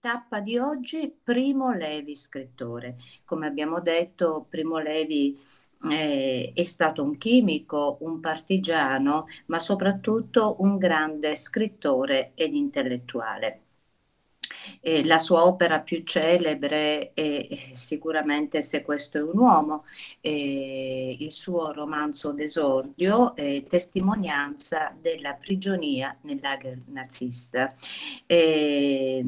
Tappa di oggi, Primo Levi scrittore. Come abbiamo detto, Primo Levi eh, è stato un chimico, un partigiano, ma soprattutto un grande scrittore ed intellettuale. Eh, la sua opera più celebre è sicuramente Se questo è un uomo, eh, il suo romanzo d'esordio è testimonianza della prigionia nel lager nazista. Eh,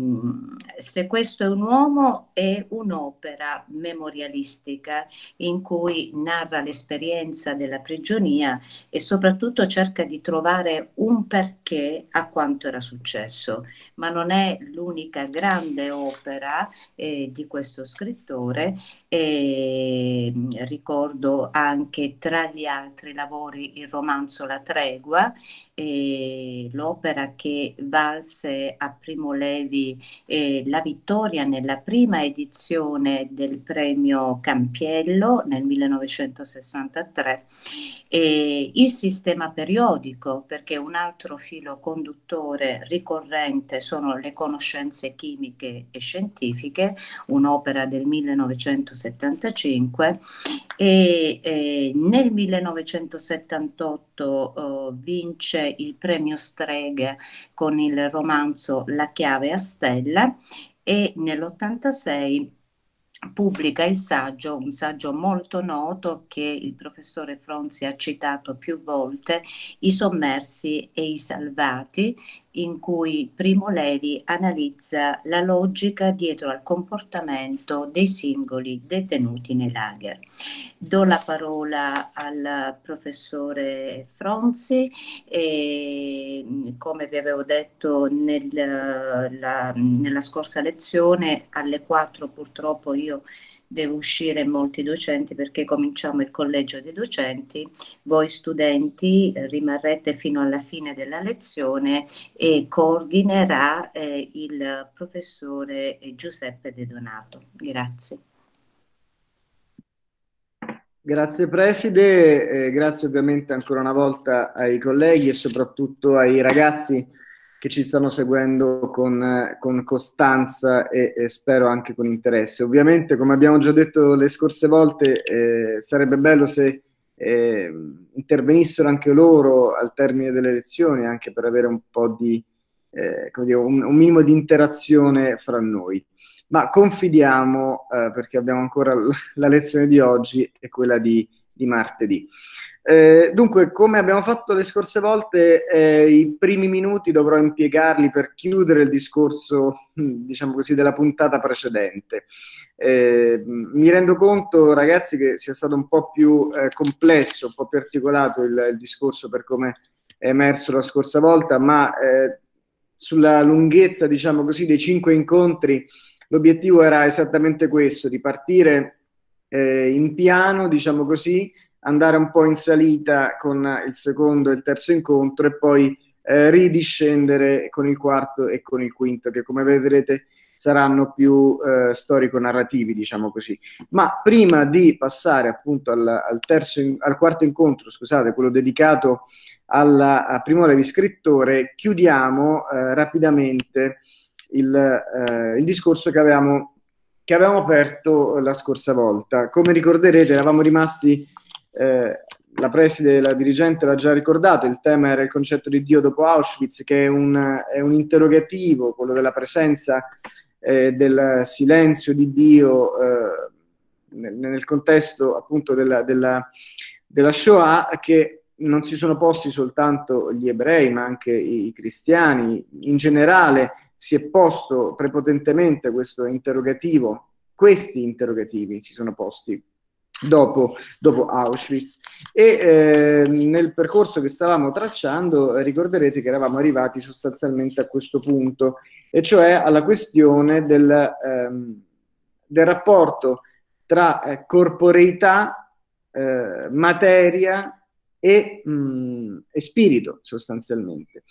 Se questo è un uomo è un'opera memorialistica in cui narra l'esperienza della prigionia e soprattutto cerca di trovare un perché a quanto era successo, ma non è l'unica grande opera eh, di questo scrittore. Eh, ricordo anche tra gli altri lavori il romanzo La tregua, eh, l'opera che valse a Primo Levi eh, la vittoria nella prima edizione del premio Campiello nel 1963 e il sistema periodico, perché un altro filo conduttore ricorrente sono le conoscenze chimiche e scientifiche, un'opera del 1975 e eh, nel 1978 eh, il premio Streghe con il romanzo La chiave a stella e nell'86 pubblica il saggio, un saggio molto noto che il professore Fronzi ha citato più volte, I sommersi e i salvati, in cui Primo Levi analizza la logica dietro al comportamento dei singoli detenuti nei lager. Do la parola al professore Fronzi e come vi avevo detto nel, la, nella scorsa lezione alle 4 purtroppo io devo uscire molti docenti perché cominciamo il collegio dei docenti. Voi studenti eh, rimarrete fino alla fine della lezione e coordinerà eh, il professore Giuseppe De Donato. Grazie. Grazie Preside, eh, grazie ovviamente ancora una volta ai colleghi e soprattutto ai ragazzi che ci stanno seguendo con, con costanza e, e, spero anche con interesse. Ovviamente, come abbiamo già detto le scorse volte, eh, sarebbe bello se eh, intervenissero anche loro al termine delle lezioni, anche per avere un po' di, eh, dire, un, un, minimo di interazione fra noi. Ma confidiamo, eh, perché abbiamo ancora la lezione di oggi e quella di, di martedì. Eh, dunque, come abbiamo fatto le scorse volte, eh, i primi minuti dovrò impiegarli per chiudere il discorso, diciamo così, della puntata precedente. Eh, mi rendo conto, ragazzi, che sia stato un po' più eh, complesso, un po' più articolato il, il, discorso per come è emerso la scorsa volta, ma eh, sulla lunghezza, diciamo così, dei cinque incontri, l'obiettivo era esattamente questo, di partire in piano, diciamo così, andare un po' in salita con il secondo e il terzo incontro e poi eh, ridiscendere con il quarto e con il quinto, che come vedrete saranno più eh, storico-narrativi, diciamo così. Ma prima di passare appunto al, al, terzo, al quarto incontro, scusate, quello dedicato alla, a Primo Levi Scrittore, chiudiamo eh, rapidamente il, eh, il discorso che avevamo, che avevamo aperto la scorsa volta. Come ricorderete, eravamo rimasti eh, la preside, la dirigente l'ha già ricordato, il tema era il concetto di Dio dopo Auschwitz, che è un, è un interrogativo, quello della presenza eh, del silenzio di Dio eh, nel, nel, contesto appunto della, della, della, Shoah, che non si sono posti soltanto gli ebrei, ma anche i, i cristiani. In generale si è posto prepotentemente questo interrogativo, questi interrogativi si sono posti dopo, dopo Auschwitz. E eh, nel percorso che stavamo tracciando ricorderete che eravamo arrivati sostanzialmente a questo punto, e cioè alla questione del, ehm, del rapporto tra eh, corporeità, eh, materia e, mh, mm, e spirito sostanzialmente.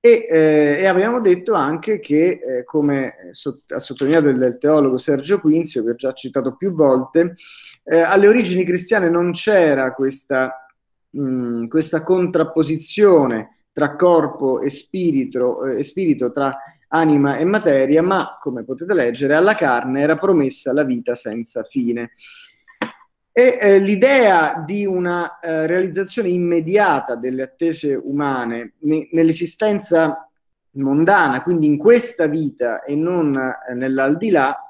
E, eh, e, abbiamo detto anche che, eh, come ha sottolineato il, il, teologo Sergio Quinzio, che ho già citato più volte, eh, alle origini cristiane non c'era questa, mh, questa contrapposizione tra corpo e spirito, eh, e spirito tra anima e materia, ma, come potete leggere, alla carne era promessa la vita senza fine. E eh, l'idea di una eh, realizzazione immediata delle attese umane ne- nell'esistenza mondana, quindi in questa vita e non eh, nell'aldilà,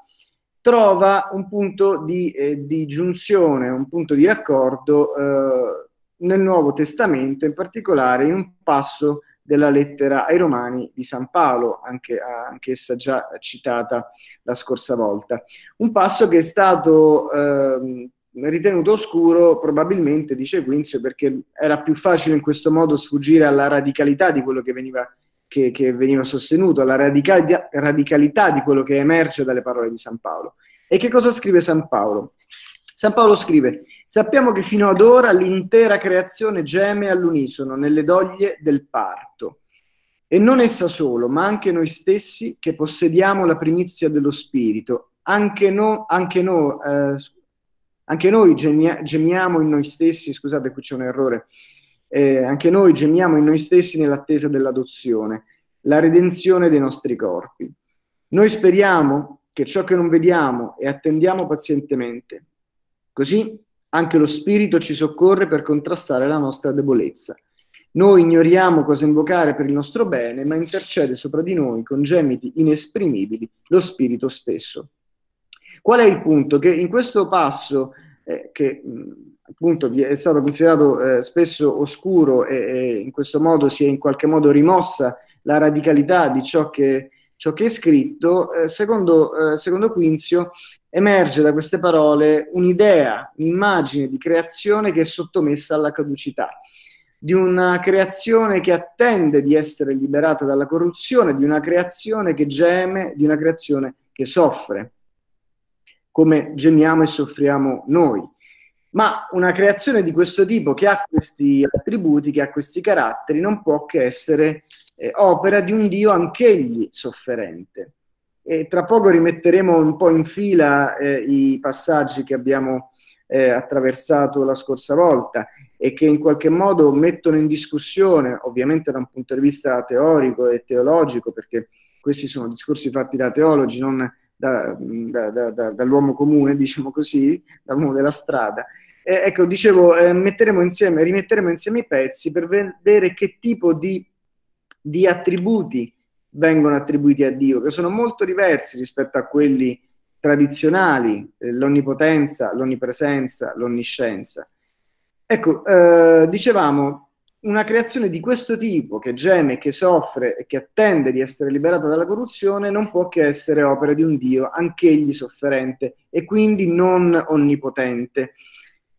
trova un punto di, eh, di, giunzione, un punto di raccordo eh, nel Nuovo Testamento, in particolare in un passo della lettera ai Romani di San Paolo, anche, anch'essa già citata la scorsa volta. Un passo che è stato eh, ritenuto oscuro, probabilmente, dice Quinzio, perché era più facile in questo modo sfuggire alla radicalità di quello che veniva, che, che veniva sostenuto, alla radicalità, radicalità di quello che emerge dalle parole di San Paolo. E che cosa scrive San Paolo? San Paolo scrive, sappiamo che fino ad ora l'intera creazione geme all'unisono nelle doglie del parto. E non essa solo, ma anche noi stessi che possediamo la primizia dello Spirito. Anche, no, anche, no, eh, anche noi gemia, gemiamo in noi stessi, scusate qui c'è un errore, eh, anche noi gemiamo in noi stessi nell'attesa dell'adozione, la redenzione dei nostri corpi. Noi speriamo che ciò che non vediamo e attendiamo pazientemente Così anche lo Spirito ci soccorre per contrastare la nostra debolezza. Noi ignoriamo cosa invocare per il nostro bene, ma intercede sopra di noi con gemiti inesprimibili lo Spirito stesso. Qual è il punto? Che in questo passo, eh, che appunto è stato considerato eh, spesso oscuro e, e, in questo modo si è in qualche modo rimossa la radicalità di ciò che, ciò che è scritto, eh, secondo, eh, secondo Quinzio emerge da queste parole un'idea, un'immagine di creazione che è sottomessa alla caducità, di una creazione che attende di essere liberata dalla corruzione, di una creazione che geme, di una creazione che soffre, come gemiamo e soffriamo noi. Ma una creazione di questo tipo che ha questi attributi, che ha questi caratteri, non può che essere eh, opera di un Dio anch'egli sofferente. E tra poco rimetteremo un po' in fila eh, i passaggi che abbiamo eh, attraversato la scorsa volta e che in qualche modo mettono in discussione, ovviamente da un punto di vista teorico e teologico, perché questi sono discorsi fatti da teologi, non da, da, da, dall'uomo comune, diciamo così, dall'uomo della strada. Eh, ecco, dicevo, eh, metteremo insieme, rimetteremo insieme i pezzi per vedere che tipo di, di attributi vengono attribuiti a Dio, che sono molto diversi rispetto a quelli tradizionali, eh, l'onnipotenza, l'onnipresenza, l'onniscienza. Ecco, eh, dicevamo, una creazione di questo tipo, che geme, che soffre e che attende di essere liberata dalla corruzione, non può che essere opera di un Dio, anch'egli sofferente e quindi non onnipotente.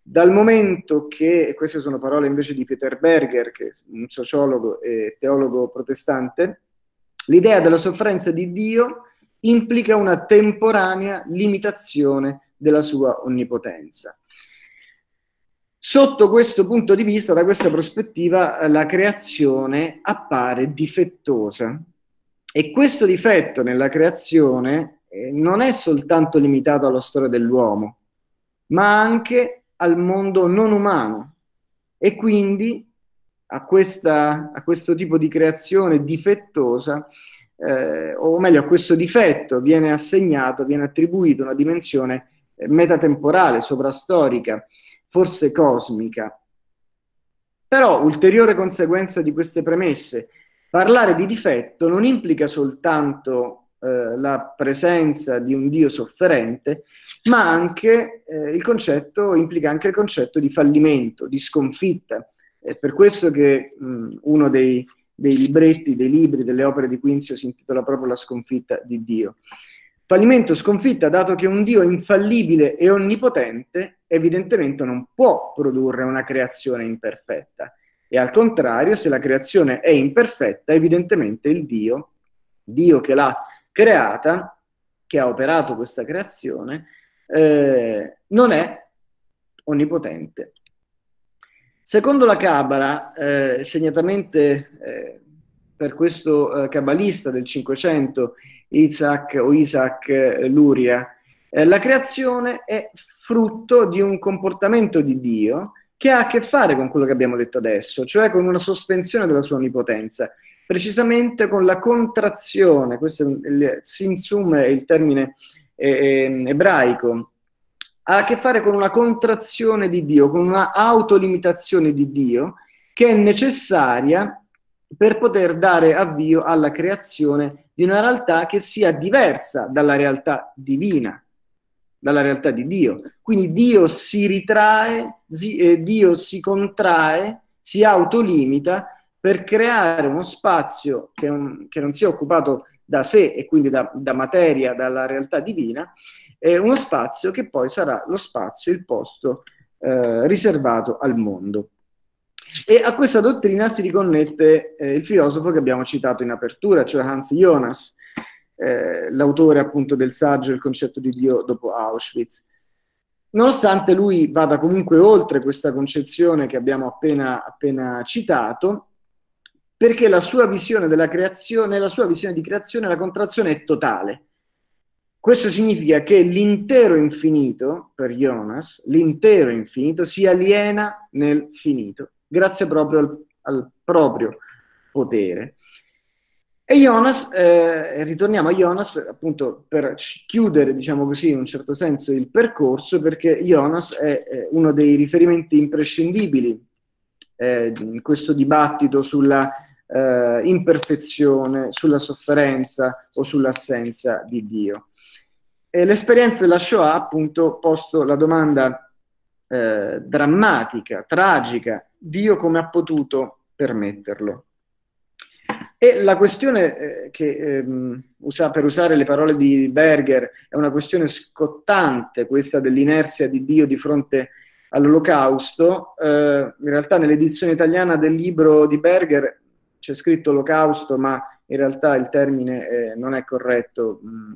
Dal momento che, e queste sono parole invece di Peter Berger, che è un sociologo e teologo protestante, L'idea della sofferenza di Dio implica una temporanea limitazione della sua onnipotenza. Sotto questo punto di vista, da questa prospettiva, la creazione appare difettosa. E questo difetto nella creazione eh, non è soltanto limitato alla storia dell'uomo, ma anche al mondo non umano. E quindi a, questa, a questo tipo di creazione difettosa, eh, o meglio a questo difetto viene assegnato, viene attribuito una dimensione eh, metatemporale, sovrastorica, forse cosmica. Però, ulteriore conseguenza di queste premesse, parlare di difetto non implica soltanto eh, la presenza di un Dio sofferente, ma anche eh, il concetto, implica anche il concetto di fallimento, di sconfitta, è per questo che mh, uno dei, dei, libretti, dei libri, delle opere di Quinzio si intitola proprio La sconfitta di Dio. Fallimento, sconfitta, dato che un Dio infallibile e onnipotente evidentemente non può produrre una creazione imperfetta. E al contrario, se la creazione è imperfetta, evidentemente il Dio, Dio che l'ha creata, che ha operato questa creazione, eh, non è onnipotente. Secondo la Cabala, eh, segnatamente eh, per questo eh, cabalista del Cinquecento, Isaac o Isaac eh, Luria, eh, la creazione è frutto di un comportamento di Dio che ha a che fare con quello che abbiamo detto adesso, cioè con una sospensione della sua onnipotenza. precisamente con la contrazione, questo è il sinsum è il termine eh, ebraico, ha a che fare con una contrazione di Dio, con una autolimitazione di Dio che è necessaria per poter dare avvio alla creazione di una realtà che sia diversa dalla realtà divina, dalla realtà di Dio. Quindi Dio si ritrae, eh, Dio si contrae, si autolimita per creare uno spazio che, un, che non sia occupato da sé e quindi da, da materia, dalla realtà divina, eh, uno spazio che poi sarà lo spazio, il posto eh, riservato al mondo. E a questa dottrina si riconnette eh, il filosofo che abbiamo citato in apertura, cioè Hans Jonas, eh, l'autore appunto del saggio Il concetto di Dio dopo Auschwitz. Nonostante lui vada comunque oltre questa concezione che abbiamo appena, appena citato, perché la sua visione della creazione, la sua visione di creazione, la contrazione è totale. Questo significa che l'intero infinito, per Jonas, l'intero infinito si aliena nel finito, grazie proprio al, al proprio potere. E Jonas, eh, ritorniamo a Jonas appunto per chiudere, diciamo così, in un certo senso il percorso, perché Jonas è, è uno dei riferimenti imprescindibili eh, in questo dibattito sulla eh, imperfezione, sulla sofferenza o sull'assenza di Dio. E l'esperienza della Shoah appunto posto la domanda eh, drammatica, tragica, Dio come ha potuto permetterlo? E la questione eh, che ehm, usa, per usare le parole di Berger è una questione scottante, questa dell'inerzia di Dio di fronte all'olocausto. Eh, in realtà nell'edizione italiana del libro di Berger c'è scritto olocausto, ma in realtà il termine eh, non è corretto, mm,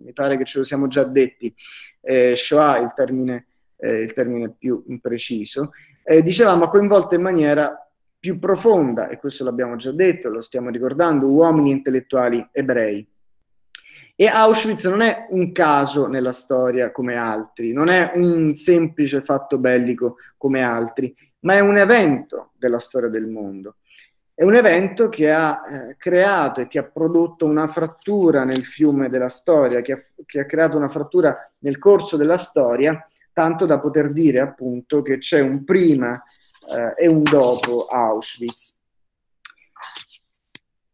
mi pare che ce lo siamo già detti, eh, Shoah il termine, eh, il termine più preciso, eh, dicevamo coinvolto in maniera più profonda, e questo l'abbiamo già detto, lo stiamo ricordando, uomini intellettuali ebrei. E Auschwitz non è un caso nella storia come altri, non è un semplice fatto bellico come altri, ma è un evento della storia del mondo. È un evento che ha eh, creato e che ha prodotto una frattura nel fiume della storia, che ha, che ha creato una frattura nel corso della storia, tanto da poter dire appunto che c'è un prima eh, e un dopo Auschwitz.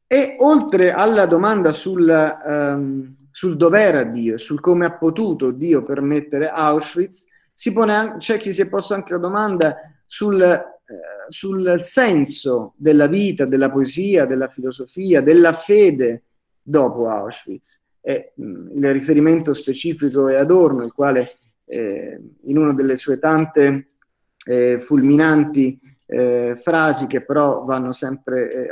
E oltre alla domanda sul, um, sul dov'era Dio, sul come ha potuto Dio permettere Auschwitz, pone, c'è chi si è posto anche la domanda sul eh, sul senso della vita, della poesia, della filosofia, della fede dopo Auschwitz. E, mh, mm, il riferimento specifico è Adorno, il quale in una delle sue tante eh, fulminanti eh, frasi che però vanno sempre eh,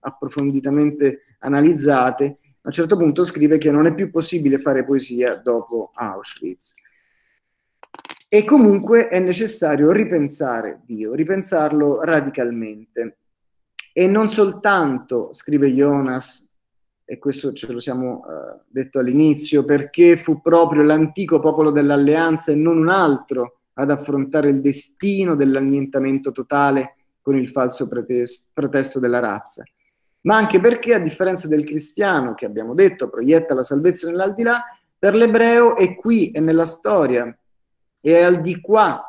approfonditamente analizzate, a un certo punto scrive che non è più possibile fare poesia dopo Auschwitz. E comunque è necessario ripensare Dio, ripensarlo radicalmente. E non soltanto, scrive Jonas, e questo ce lo siamo uh, detto all'inizio, perché fu proprio l'antico popolo dell'alleanza e non un altro ad affrontare il destino dell'annientamento totale con il falso pretesto, pretesto della razza, ma anche perché, a differenza del cristiano, che abbiamo detto proietta la salvezza nell'aldilà, per l'ebreo è qui e nella storia è al di qua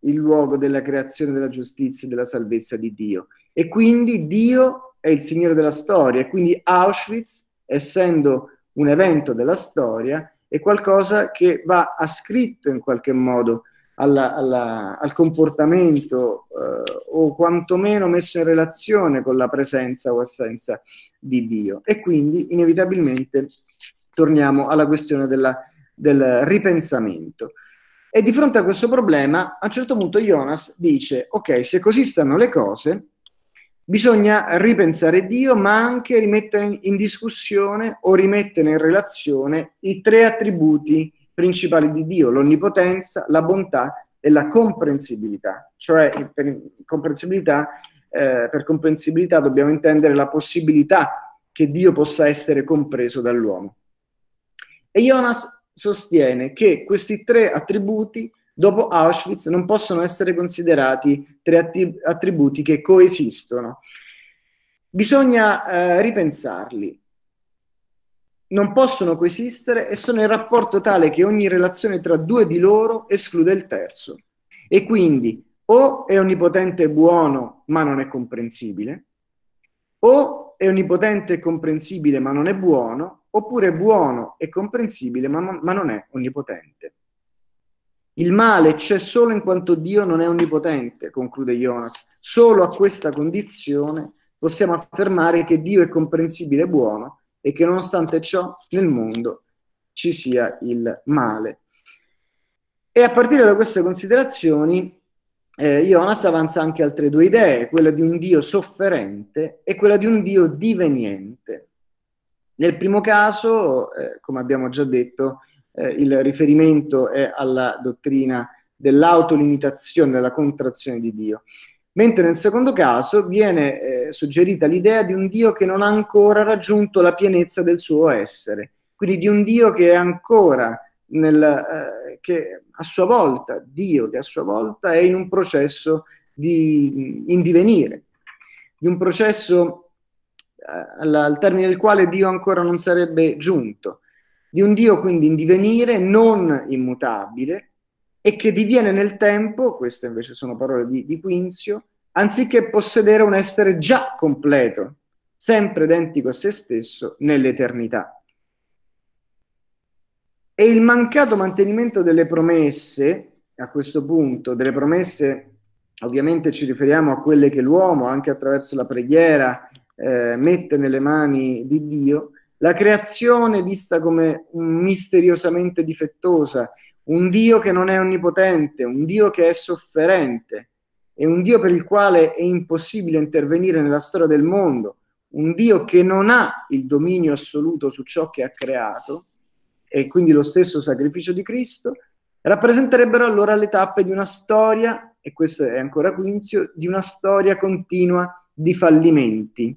il luogo della creazione della giustizia e della salvezza di Dio. E quindi Dio è il Signore della storia. E quindi Auschwitz, essendo un evento della storia, è qualcosa che va ascritto in qualche modo alla, alla, al comportamento eh, o quantomeno messo in relazione con la presenza o assenza di Dio. E quindi inevitabilmente torniamo alla questione della, del ripensamento. E di fronte a questo problema, a un certo punto Jonas dice, ok, se così stanno le cose, bisogna ripensare Dio, ma anche rimettere in discussione o rimettere in relazione i tre attributi principali di Dio, l'onnipotenza, la bontà e la comprensibilità. Cioè, per comprensibilità, eh, per comprensibilità dobbiamo intendere la possibilità che Dio possa essere compreso dall'uomo. E Jonas sostiene che questi tre attributi dopo Auschwitz non possono essere considerati tre attributi che coesistono. bisogna eh, ripensarli. Non possono coesistere e sono in rapporto tale che ogni relazione tra due di loro esclude il terzo. E quindi o è onnipotente e buono ma non è comprensibile, o è onnipotente e comprensibile ma non è buono, oppure è buono e comprensibile ma, ma non è onnipotente. Il male c'è solo in quanto Dio non è onnipotente, conclude Jonas. Solo a questa condizione possiamo affermare che Dio è comprensibile e buono e che nonostante ciò nel mondo ci sia il male. E a partire da queste considerazioni eh, Jonas avanza anche altre due idee, quella di un Dio sofferente e quella di un Dio diveniente. Nel primo caso, eh, come abbiamo già detto, eh, il riferimento è alla dottrina dell'autolimitazione, della contrazione di Dio. Mentre nel secondo caso viene eh, suggerita l'idea di un Dio che non ha ancora raggiunto la pienezza del suo essere, quindi di un Dio che è ancora nel, eh, che a sua volta, Dio che a sua volta è in un processo di in divenire, di un processo eh, al termine del quale Dio ancora non sarebbe giunto, di un Dio quindi in divenire, non immutabile, e che diviene nel tempo, queste invece sono parole di, di Quinzio, anziché possedere un essere già completo, sempre identico a se stesso nell'eternità. E il mancato mantenimento delle promesse, a questo punto, delle promesse, ovviamente ci riferiamo a quelle che l'uomo, anche attraverso la preghiera, eh, mette nelle mani di Dio, la creazione vista come misteriosamente difettosa, un Dio che non è onnipotente, un Dio che è sofferente, e un Dio per il quale è impossibile intervenire nella storia del mondo, un Dio che non ha il dominio assoluto su ciò che ha creato, e quindi lo stesso sacrificio di Cristo, rappresenterebbero allora le tappe di una storia, e questo è ancora Quinzio, di una storia continua di fallimenti.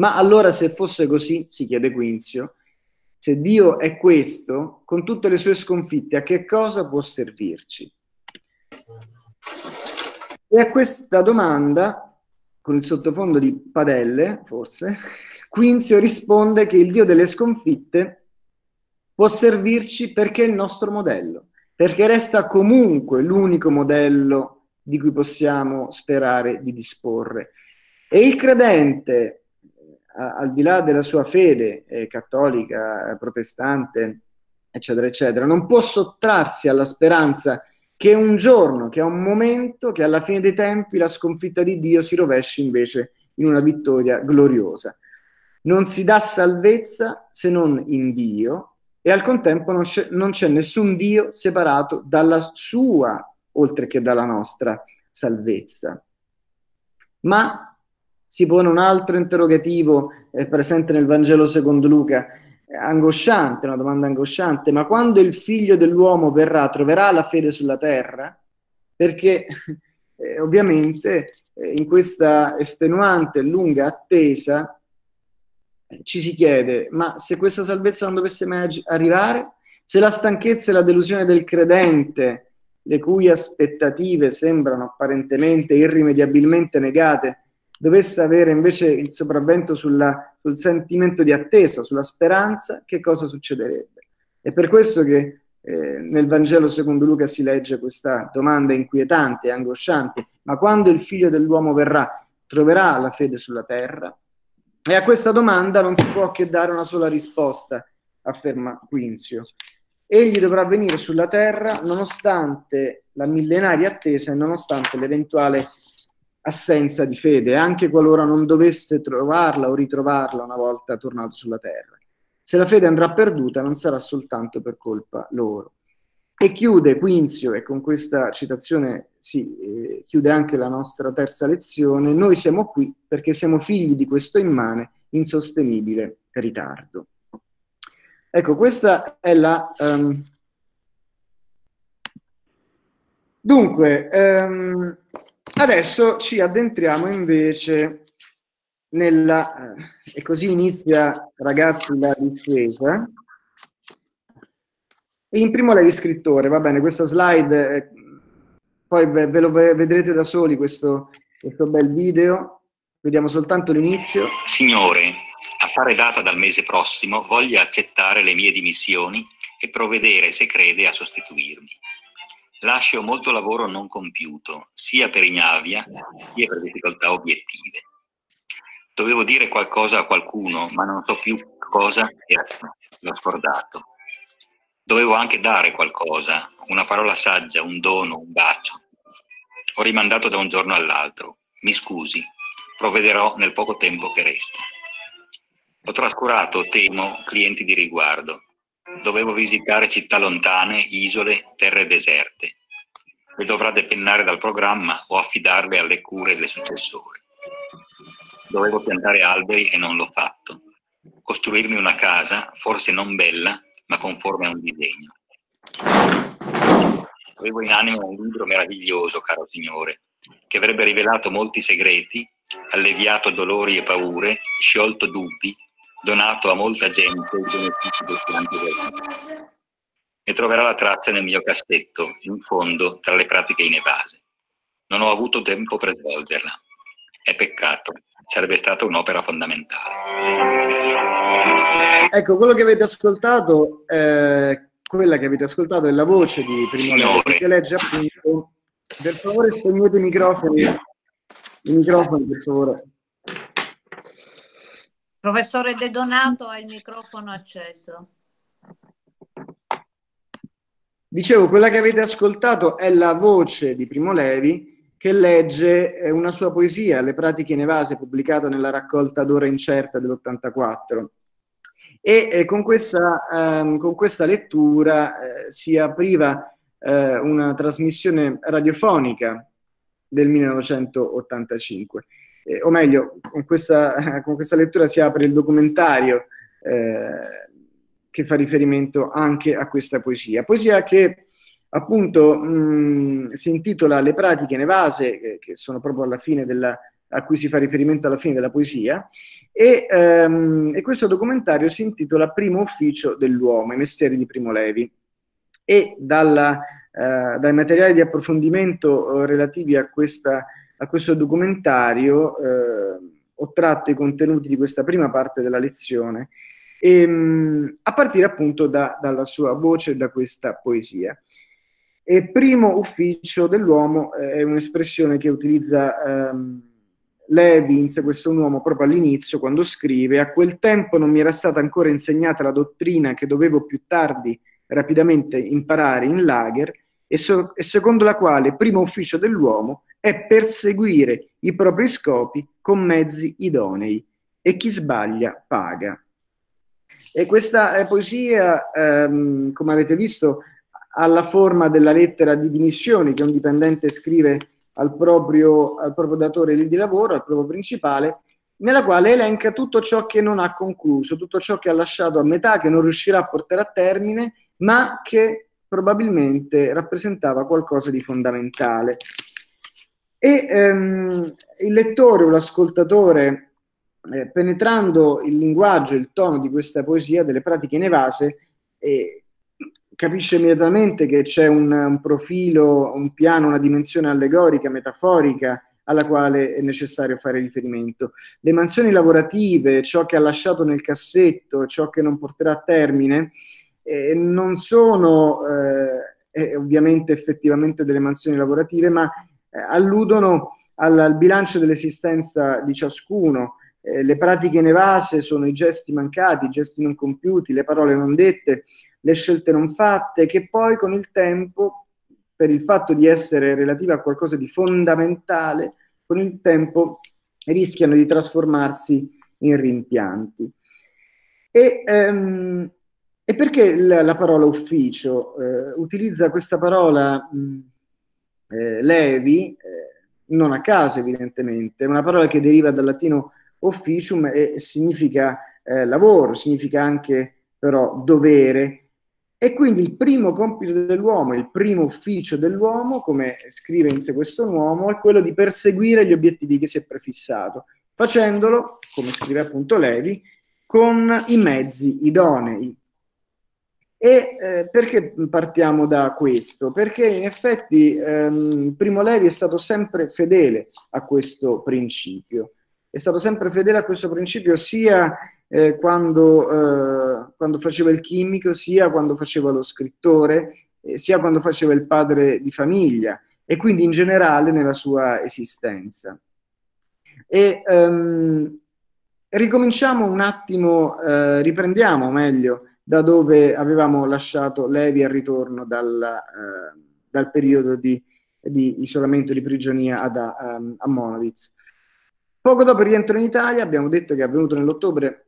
Ma allora se fosse così, si chiede Quinzio, se Dio è questo, con tutte le sue sconfitte, a che cosa può servirci? E a questa domanda, con il sottofondo di padelle, forse, Quinzio risponde che il Dio delle sconfitte può servirci perché è il nostro modello, perché resta comunque l'unico modello di cui possiamo sperare di disporre. E il credente, al di là della sua fede eh, cattolica, protestante, eccetera, eccetera, non può sottrarsi alla speranza che un giorno, che a un momento, che alla fine dei tempi la sconfitta di Dio si rovesci invece in una vittoria gloriosa. Non si dà salvezza se non in Dio e al contempo non c'è, non c'è nessun Dio separato dalla sua, oltre che dalla nostra salvezza. Ma si pone un altro interrogativo eh, presente nel Vangelo secondo Luca, angosciante, una domanda angosciante, ma quando il figlio dell'uomo verrà, troverà la fede sulla terra? Perché eh, ovviamente eh, in questa estenuante, lunga attesa ci si chiede, ma se questa salvezza non dovesse mai arrivare, se la stanchezza e la delusione del credente, le cui aspettative sembrano apparentemente irrimediabilmente negate, dovesse avere invece il sopravvento sulla, sul sentimento di attesa, sulla speranza, che cosa succederebbe? È per questo che eh, nel Vangelo secondo Luca si legge questa domanda inquietante e angosciante, ma quando il figlio dell'uomo verrà, troverà la fede sulla terra? E a questa domanda non si può che dare una sola risposta, afferma Quinzio. Egli dovrà venire sulla terra nonostante la millenaria attesa e nonostante l'eventuale assenza di fede, anche qualora non dovesse trovarla o ritrovarla una volta tornato sulla terra. Se la fede andrà perduta non sarà soltanto per colpa loro. E chiude Quinzio, e con questa citazione si eh, chiude anche la nostra terza lezione, noi siamo qui perché siamo figli di questo immane, insostenibile ritardo. Ecco, questa è la... Um... Dunque, um, adesso ci addentriamo invece nella... Uh, e così inizia, ragazzi, la discesa in primo lei scrittore, va bene, questa slide, eh, poi ve, lo vedrete da soli questo, questo bel video, Vediamo soltanto l'inizio. Signore, a fare data dal mese prossimo voglio accettare le mie dimissioni e provvedere, se crede, a sostituirmi. Lascio molto lavoro non compiuto, sia per ignavia sia per difficoltà obiettive. Dovevo dire qualcosa a qualcuno, ma non so più cosa e l'ho scordato. Dovevo anche dare qualcosa, una parola saggia, un dono, un bacio. Ho rimandato da un giorno all'altro. Mi scusi, provvederò nel poco tempo che resta. Ho trascurato, temo, clienti di riguardo. Dovevo visitare città lontane, isole, terre deserte. Le dovrà depennare dal programma o affidarle alle cure del successore. Dovevo piantare alberi e non l'ho fatto. Costruirmi una casa, forse non bella, ma conforme a un disegno. Avevo in animo un libro meraviglioso, caro Signore, che avrebbe rivelato molti segreti, alleviato dolori e paure, sciolto dubbi, donato a molta gente il beneficio del pianto del Ne troverà la traccia nel mio cassetto, in fondo, tra le pratiche inevase. Non ho avuto tempo per svolgerla. È peccato, sarebbe stata un'opera fondamentale. Ecco, quello che avete ascoltato, eh, quella che avete ascoltato è la voce di Primo che legge appunto, per favore spegnete i microfoni, i microfoni per favore. Professore De Donato ha il microfono acceso. Dicevo, quella che avete ascoltato è la voce di Primo Levi che legge eh, una sua poesia, Le pratiche nevase, pubblicata nella raccolta d'ora incerta dell'84. E eh, con, questa, ehm, con, questa, lettura eh, si apriva eh, una trasmissione radiofonica del 1985 eh, o meglio, con questa, con questa, lettura si apre il documentario eh, che fa riferimento anche a questa poesia. Poesia che appunto mh, si intitola Le pratiche nevase, che, che sono proprio alla fine della, a cui si fa riferimento alla fine della poesia, e, ehm, e, questo documentario si intitola Primo ufficio dell'uomo, i mestieri di Primo Levi. E dalla, eh, dai materiali di approfondimento eh, relativi a questa a questo documentario eh, ho tratto i contenuti di questa prima parte della lezione, e, ehm, mh, a partire appunto da, dalla sua voce e da questa poesia. E primo ufficio dell'uomo eh, è un'espressione che utilizza ehm, Levi in sé questo uomo proprio all'inizio quando scrive a quel tempo non mi era stata ancora insegnata la dottrina che dovevo più tardi rapidamente imparare in lager e, so, e secondo la quale primo ufficio dell'uomo è perseguire i propri scopi con mezzi idonei e chi sbaglia paga. E questa eh, poesia, ehm, come avete visto, ha la forma della lettera di dimissioni che un dipendente scrive al proprio, al proprio datore di lavoro, al proprio principale, nella quale elenca tutto ciò che non ha concluso, tutto ciò che ha lasciato a metà, che non riuscirà a portare a termine, ma che probabilmente rappresentava qualcosa di fondamentale. E ehm, il lettore o l'ascoltatore, eh, penetrando il linguaggio il tono di questa poesia delle pratiche nevase, eh, capisce immediatamente che c'è un, un, profilo, un piano, una dimensione allegorica, metaforica alla quale è necessario fare riferimento. Le mansioni lavorative, ciò che ha lasciato nel cassetto, ciò che non porterà a termine, eh, non sono eh, ovviamente effettivamente delle mansioni lavorative, ma eh, alludono al, al, bilancio dell'esistenza di ciascuno. Eh, le pratiche inevase sono i gesti mancati, i gesti non compiuti, le parole non dette, le scelte non fatte, che poi con il tempo, per il fatto di essere relative a qualcosa di fondamentale, con il tempo rischiano di trasformarsi in rimpianti. E, ehm, e perché la, la, parola ufficio? Eh, utilizza questa parola mh, eh, Levi, eh, non a caso evidentemente, è una parola che deriva dal latino officium e significa eh, lavoro, significa anche però dovere. E quindi il primo compito dell'uomo, il primo ufficio dell'uomo, come scrive in sé questo uomo, è quello di perseguire gli obiettivi che si è prefissato, facendolo, come scrive appunto Levi, con i mezzi idonei, e eh, perché partiamo da questo? Perché in effetti ehm, Primo Levi è stato sempre fedele a questo principio. è stato sempre fedele a questo principio sia eh, quando, eh, quando, faceva il chimico, sia quando faceva lo scrittore, eh, sia quando faceva il padre di famiglia e quindi in generale nella sua esistenza. E um, ricominciamo un attimo, eh, riprendiamo meglio da dove avevamo lasciato Levi al ritorno dal, eh, dal periodo di, di, isolamento, di prigionia ad, um, a Monowitz. Poco dopo il rientro in Italia, abbiamo detto che è avvenuto nell'ottobre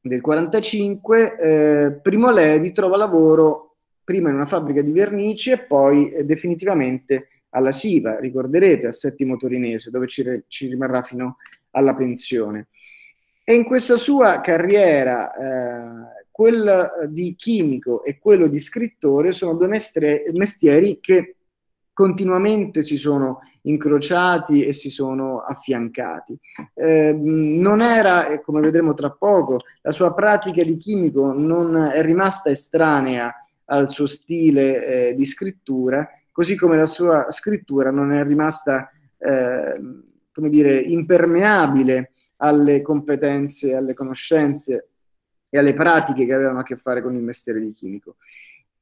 del 45, eh, Primo Levi trova lavoro prima in una fabbrica di vernici e poi eh, definitivamente alla Siva, ricorderete, a Settimo Torinese, dove ci, re, ci, rimarrà fino alla pensione. E in questa sua carriera, eh, quella di chimico e quello di scrittore sono due mestre, mestieri che continuamente si sono incrociati e si sono affiancati. Eh, non era, come vedremo tra poco, la sua pratica di chimico non è rimasta estranea al suo stile eh, di scrittura, così come la sua scrittura non è rimasta, eh, come dire, impermeabile alle competenze, alle conoscenze e alle pratiche che avevano a che fare con il mestiere di chimico.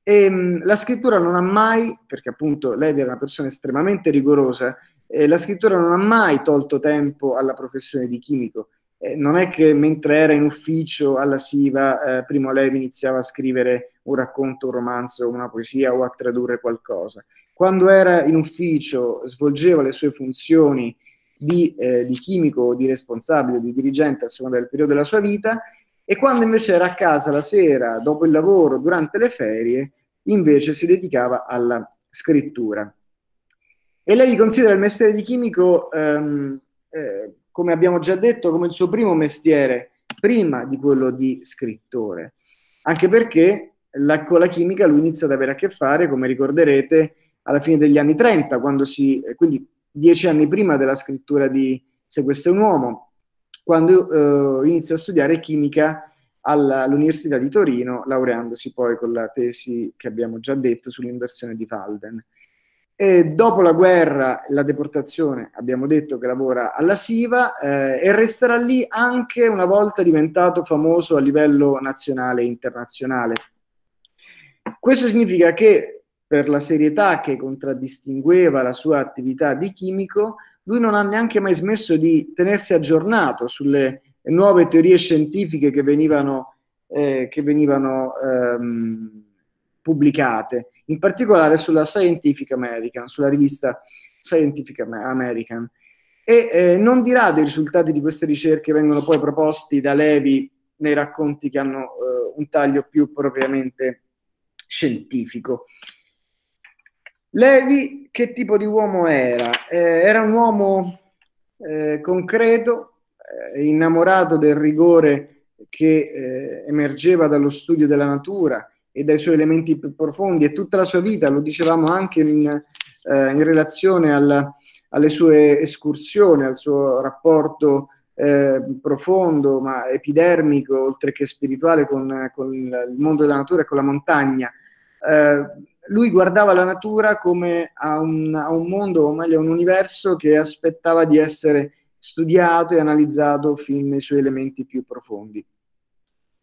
E, ehm, la scrittura non ha mai, perché appunto lei era una persona estremamente rigorosa, eh, la scrittura non ha mai tolto tempo alla professione di chimico. Eh, non è che mentre era in ufficio alla SIVA, eh, Primo Levi iniziava a scrivere un racconto, un romanzo, una poesia o a tradurre qualcosa. Quando era in ufficio svolgeva le sue funzioni di, eh, di chimico, di responsabile, di dirigente a seconda del periodo della sua vita e quando invece era a casa la sera, dopo il lavoro, durante le ferie, invece si dedicava alla scrittura. E lei considera il mestiere di chimico, ehm, eh, come abbiamo già detto, come il suo primo mestiere, prima di quello di scrittore, anche perché la, con la chimica lui inizia ad avere a che fare, come ricorderete, alla fine degli anni 30, quando si, quindi dieci anni prima della scrittura di Se questo è un uomo, quando eh, inizia a studiare chimica all'Università di Torino, laureandosi poi con la tesi che abbiamo già detto sull'inversione di Walden. E dopo la guerra, la deportazione, abbiamo detto che lavora alla SIVA eh, e resterà lì anche una volta diventato famoso a livello nazionale e internazionale. Questo significa che per la serietà che contraddistingueva la sua attività di chimico, lui non ha neanche mai smesso di tenersi aggiornato sulle nuove teorie scientifiche che venivano, eh, che venivano ehm, pubblicate, in particolare sulla Scientific American, sulla rivista Scientific American. E eh, non di rado i risultati di queste ricerche vengono poi proposti da Levi nei racconti che hanno eh, un taglio più propriamente scientifico. Levi che tipo di uomo era? Eh, era un uomo eh, concreto, eh, innamorato del rigore che eh, emergeva dallo studio della natura e dai suoi elementi più profondi e tutta la sua vita, lo dicevamo anche in, eh, in relazione alla, alle sue escursioni, al suo rapporto eh, profondo ma epidermico, oltre che spirituale, con, con, il mondo della natura e con la montagna. Eh, lui guardava la natura come a un, a un mondo, o meglio a un universo che aspettava di essere studiato e analizzato fin nei suoi elementi più profondi.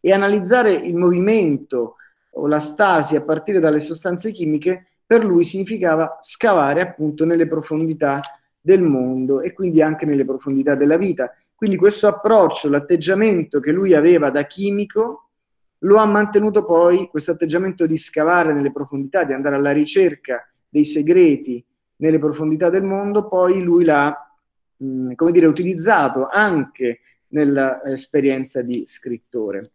E analizzare il movimento o la stasi a partire dalle sostanze chimiche per lui significava scavare appunto nelle profondità del mondo e quindi anche nelle profondità della vita. Quindi questo approccio, l'atteggiamento che lui aveva da chimico, lo ha mantenuto poi, questo atteggiamento di scavare nelle profondità, di andare alla ricerca dei segreti nelle profondità del mondo, poi lui l'ha mh, come dire, utilizzato anche nell'esperienza di scrittore.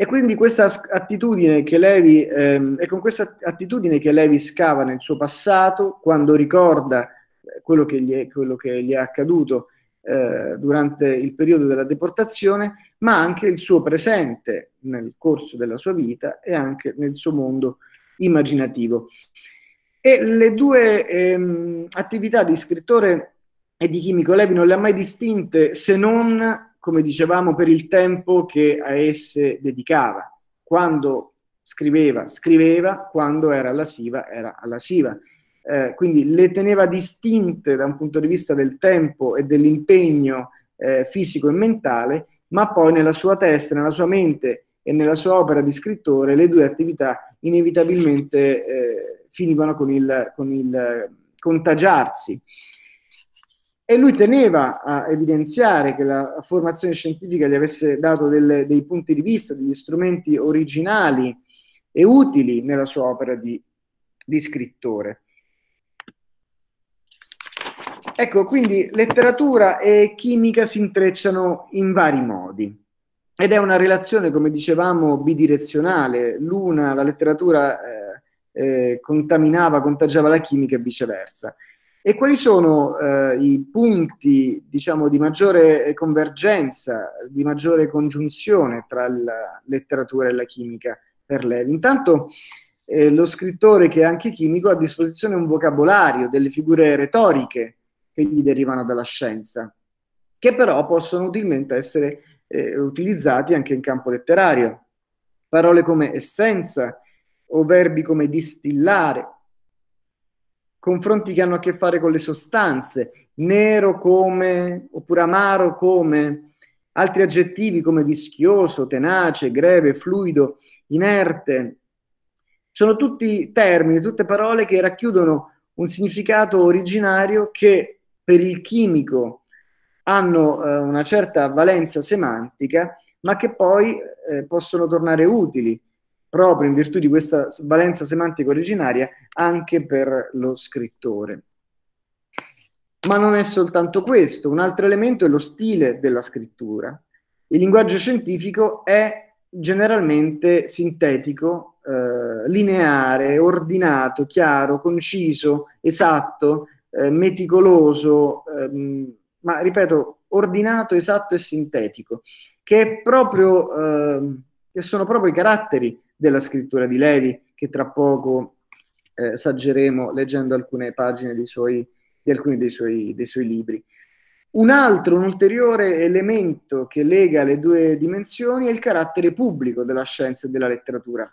E quindi questa attitudine che Levi, ehm, è con questa attitudine che Levi scava nel suo passato, quando ricorda eh, quello che gli è, quello che gli è accaduto eh, durante il periodo della deportazione, ma anche il suo presente nel corso della sua vita e anche nel suo mondo immaginativo. E le due ehm, attività di scrittore e di chimico Levi non le ha mai distinte se non, come dicevamo, per il tempo che a esse dedicava. Quando scriveva, scriveva, quando era alla SIVA, era alla SIVA. Eh, quindi le teneva distinte da un punto di vista del tempo e dell'impegno eh, fisico e mentale, ma poi nella sua testa, nella sua mente e nella sua opera di scrittore le due attività inevitabilmente eh, finivano con il, con il contagiarsi. E lui teneva a evidenziare che la formazione scientifica gli avesse dato delle, dei punti di vista, degli strumenti originali e utili nella sua opera di, di scrittore. Ecco, quindi letteratura e chimica si intrecciano in vari modi ed è una relazione, come dicevamo, bidirezionale. L'una, la letteratura, eh, eh, contaminava, contagiava la chimica e viceversa. E quali sono eh, i punti, diciamo, di maggiore convergenza, di maggiore congiunzione tra la letteratura e la chimica per Levi? Intanto eh, lo scrittore, che è anche chimico, ha a disposizione un vocabolario, delle figure retoriche che gli derivano dalla scienza, che però possono utilmente essere eh, utilizzati anche in campo letterario. Parole come essenza o verbi come distillare, confronti che hanno a che fare con le sostanze, nero come, oppure amaro come, altri aggettivi come vischioso, tenace, greve, fluido, inerte. Sono tutti termini, tutte parole che racchiudono un significato originario che per il chimico hanno eh, una certa valenza semantica, ma che poi eh, possono tornare utili proprio in virtù di questa valenza semantica originaria anche per lo scrittore. Ma non è soltanto questo, un altro elemento è lo stile della scrittura. Il linguaggio scientifico è generalmente sintetico, eh, lineare, ordinato, chiaro, conciso, esatto, eh, meticoloso, ehm, ma ripeto, ordinato, esatto e sintetico, che, proprio, ehm, che sono proprio i caratteri della scrittura di Levi, che tra poco eh, saggeremo leggendo alcune pagine suoi, di alcuni dei suoi, dei suoi libri. Un altro, un ulteriore elemento che lega le due dimensioni è il carattere pubblico della scienza e della letteratura,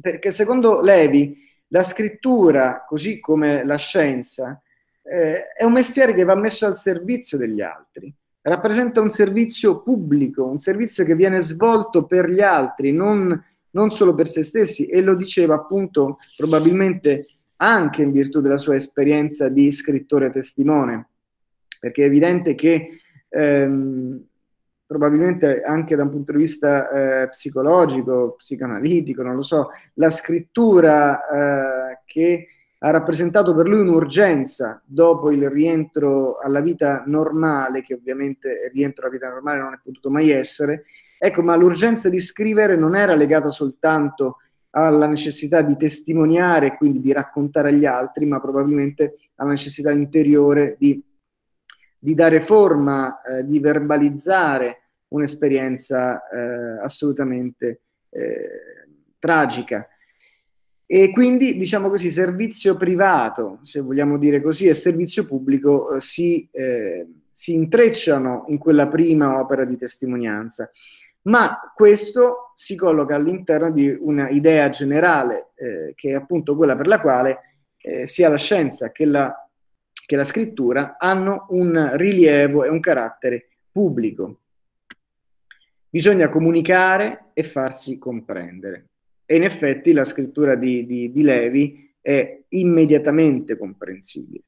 perché secondo Levi la scrittura, così come la scienza, eh, è un mestiere che va messo al servizio degli altri, rappresenta un servizio pubblico, un servizio che viene svolto per gli altri, non, non solo per se stessi, e lo diceva appunto probabilmente anche in virtù della sua esperienza di scrittore testimone, perché è evidente che ehm, probabilmente anche da un punto di vista eh, psicologico, psicoanalitico, non lo so, la scrittura eh, che ha rappresentato per lui un'urgenza dopo il rientro alla vita normale, che ovviamente rientro alla vita normale non è potuto mai essere. Ecco, ma l'urgenza di scrivere non era legata soltanto alla necessità di testimoniare e quindi di raccontare agli altri, ma probabilmente alla necessità interiore di, di dare forma, eh, di verbalizzare un'esperienza eh, assolutamente eh, tragica. E quindi, diciamo così, servizio privato, se vogliamo dire così, e servizio pubblico eh, si, eh, si, intrecciano in quella prima opera di testimonianza. Ma questo si colloca all'interno di una idea generale, eh, che è appunto quella per la quale eh, sia la scienza che la, che la scrittura hanno un rilievo e un carattere pubblico. Bisogna comunicare e farsi comprendere. E in effetti la scrittura di, di, di Levi è immediatamente comprensibile.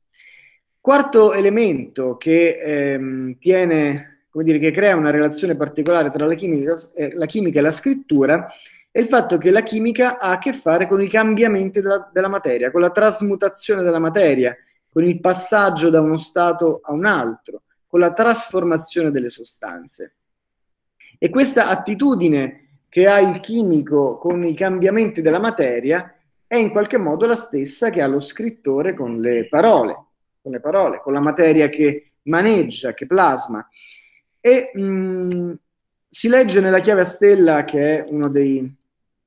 Quarto elemento che ehm, tiene, come dire, che crea una relazione particolare tra la chimica, eh, la chimica, e la scrittura è il fatto che la chimica ha a che fare con i cambiamenti della, della materia, con la trasmutazione della materia, con il passaggio da uno stato a un altro, con la trasformazione delle sostanze. E questa attitudine che ha il chimico con i cambiamenti della materia è in qualche modo la stessa che ha lo scrittore con le parole, con le parole, con la materia che maneggia, che plasma. E mh, mm, si legge nella chiave a stella, che è uno dei,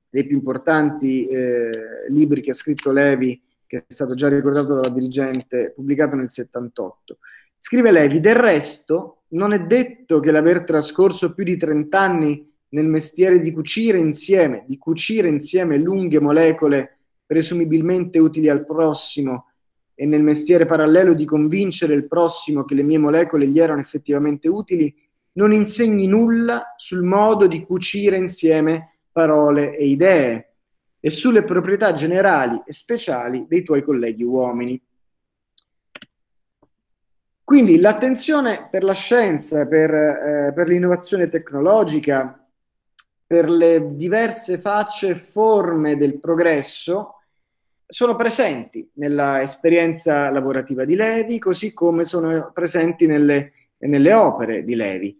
dei più importanti eh, libri che ha scritto Levi, che è stato già ricordato dalla dirigente, pubblicato nel 78. Scrive Levi, del resto non è detto che l'aver trascorso più di 30 anni nel mestiere di cucire insieme, di cucire insieme lunghe molecole presumibilmente utili al prossimo e nel mestiere parallelo di convincere il prossimo che le mie molecole gli erano effettivamente utili, non insegni nulla sul modo di cucire insieme parole e idee e sulle proprietà generali e speciali dei tuoi colleghi uomini. Quindi l'attenzione per la scienza, per, eh, per l'innovazione tecnologica, per le diverse facce e forme del progresso sono presenti nella esperienza lavorativa di Levi, così come sono presenti nelle, nelle opere di Levi.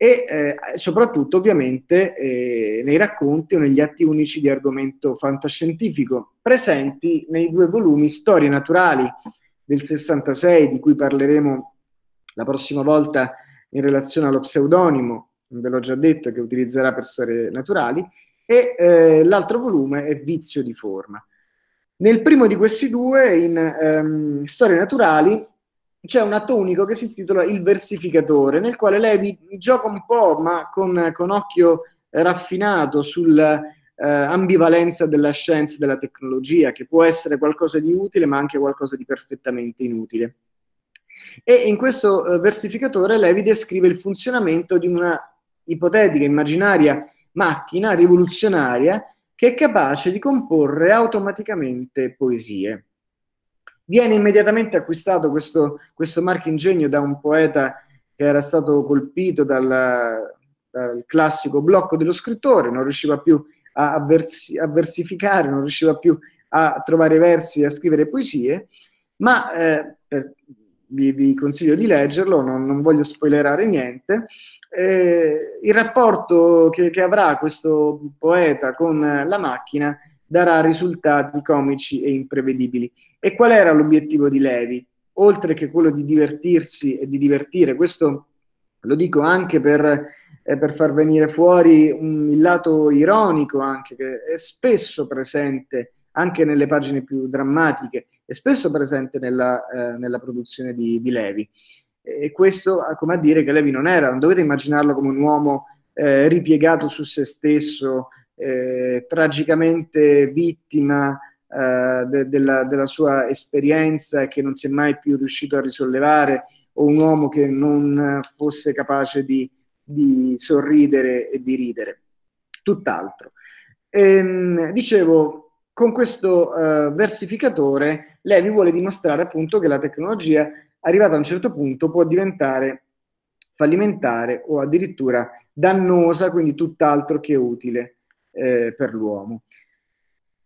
E eh, soprattutto ovviamente eh, nei racconti o negli atti unici di argomento fantascientifico presenti nei due volumi Storie naturali del 66 di cui parleremo la prossima volta in relazione allo pseudonimo, ve l'ho già detto, che utilizzerà per storie naturali, e eh, l'altro volume è Vizio di forma. Nel primo di questi due, in ehm, Storie naturali, c'è un atto unico che si intitola Il versificatore, nel quale lei gioca un po', ma con, con occhio raffinato sull'ambivalenza eh, della scienza e della tecnologia, che può essere qualcosa di utile, ma anche qualcosa di perfettamente inutile. E in questo eh, versificatore Levi descrive il funzionamento di una ipotetica, immaginaria macchina rivoluzionaria che è capace di comporre automaticamente poesie. Viene immediatamente acquistato questo, questo marchingegno da un poeta che era stato colpito dal, dal classico blocco dello scrittore, non riusciva più a, versi, a, versificare, non riusciva più a trovare versi, a scrivere poesie, ma eh, per, vi, vi, consiglio di leggerlo, non, non voglio spoilerare niente. Eh, il rapporto che, che, avrà questo poeta con la macchina darà risultati comici e imprevedibili. E qual era l'obiettivo di Levi? Oltre che quello di divertirsi e di divertire, questo lo dico anche per, eh, per far venire fuori un, il lato ironico anche che è spesso presente anche nelle pagine più drammatiche è spesso presente nella, eh, nella produzione di, di, Levi. E questo come a dire che Levi non era, non dovete immaginarlo come un uomo eh, ripiegato su se stesso, eh, tragicamente vittima eh, de, della, della, sua esperienza e che non si è mai più riuscito a risollevare, o un uomo che non fosse capace di, di sorridere e di ridere. Tutt'altro. Ehm, dicevo, con questo uh, versificatore Levi vuole dimostrare appunto che la tecnologia, arrivata a un certo punto, può diventare fallimentare o addirittura dannosa, quindi tutt'altro che utile eh, per l'uomo.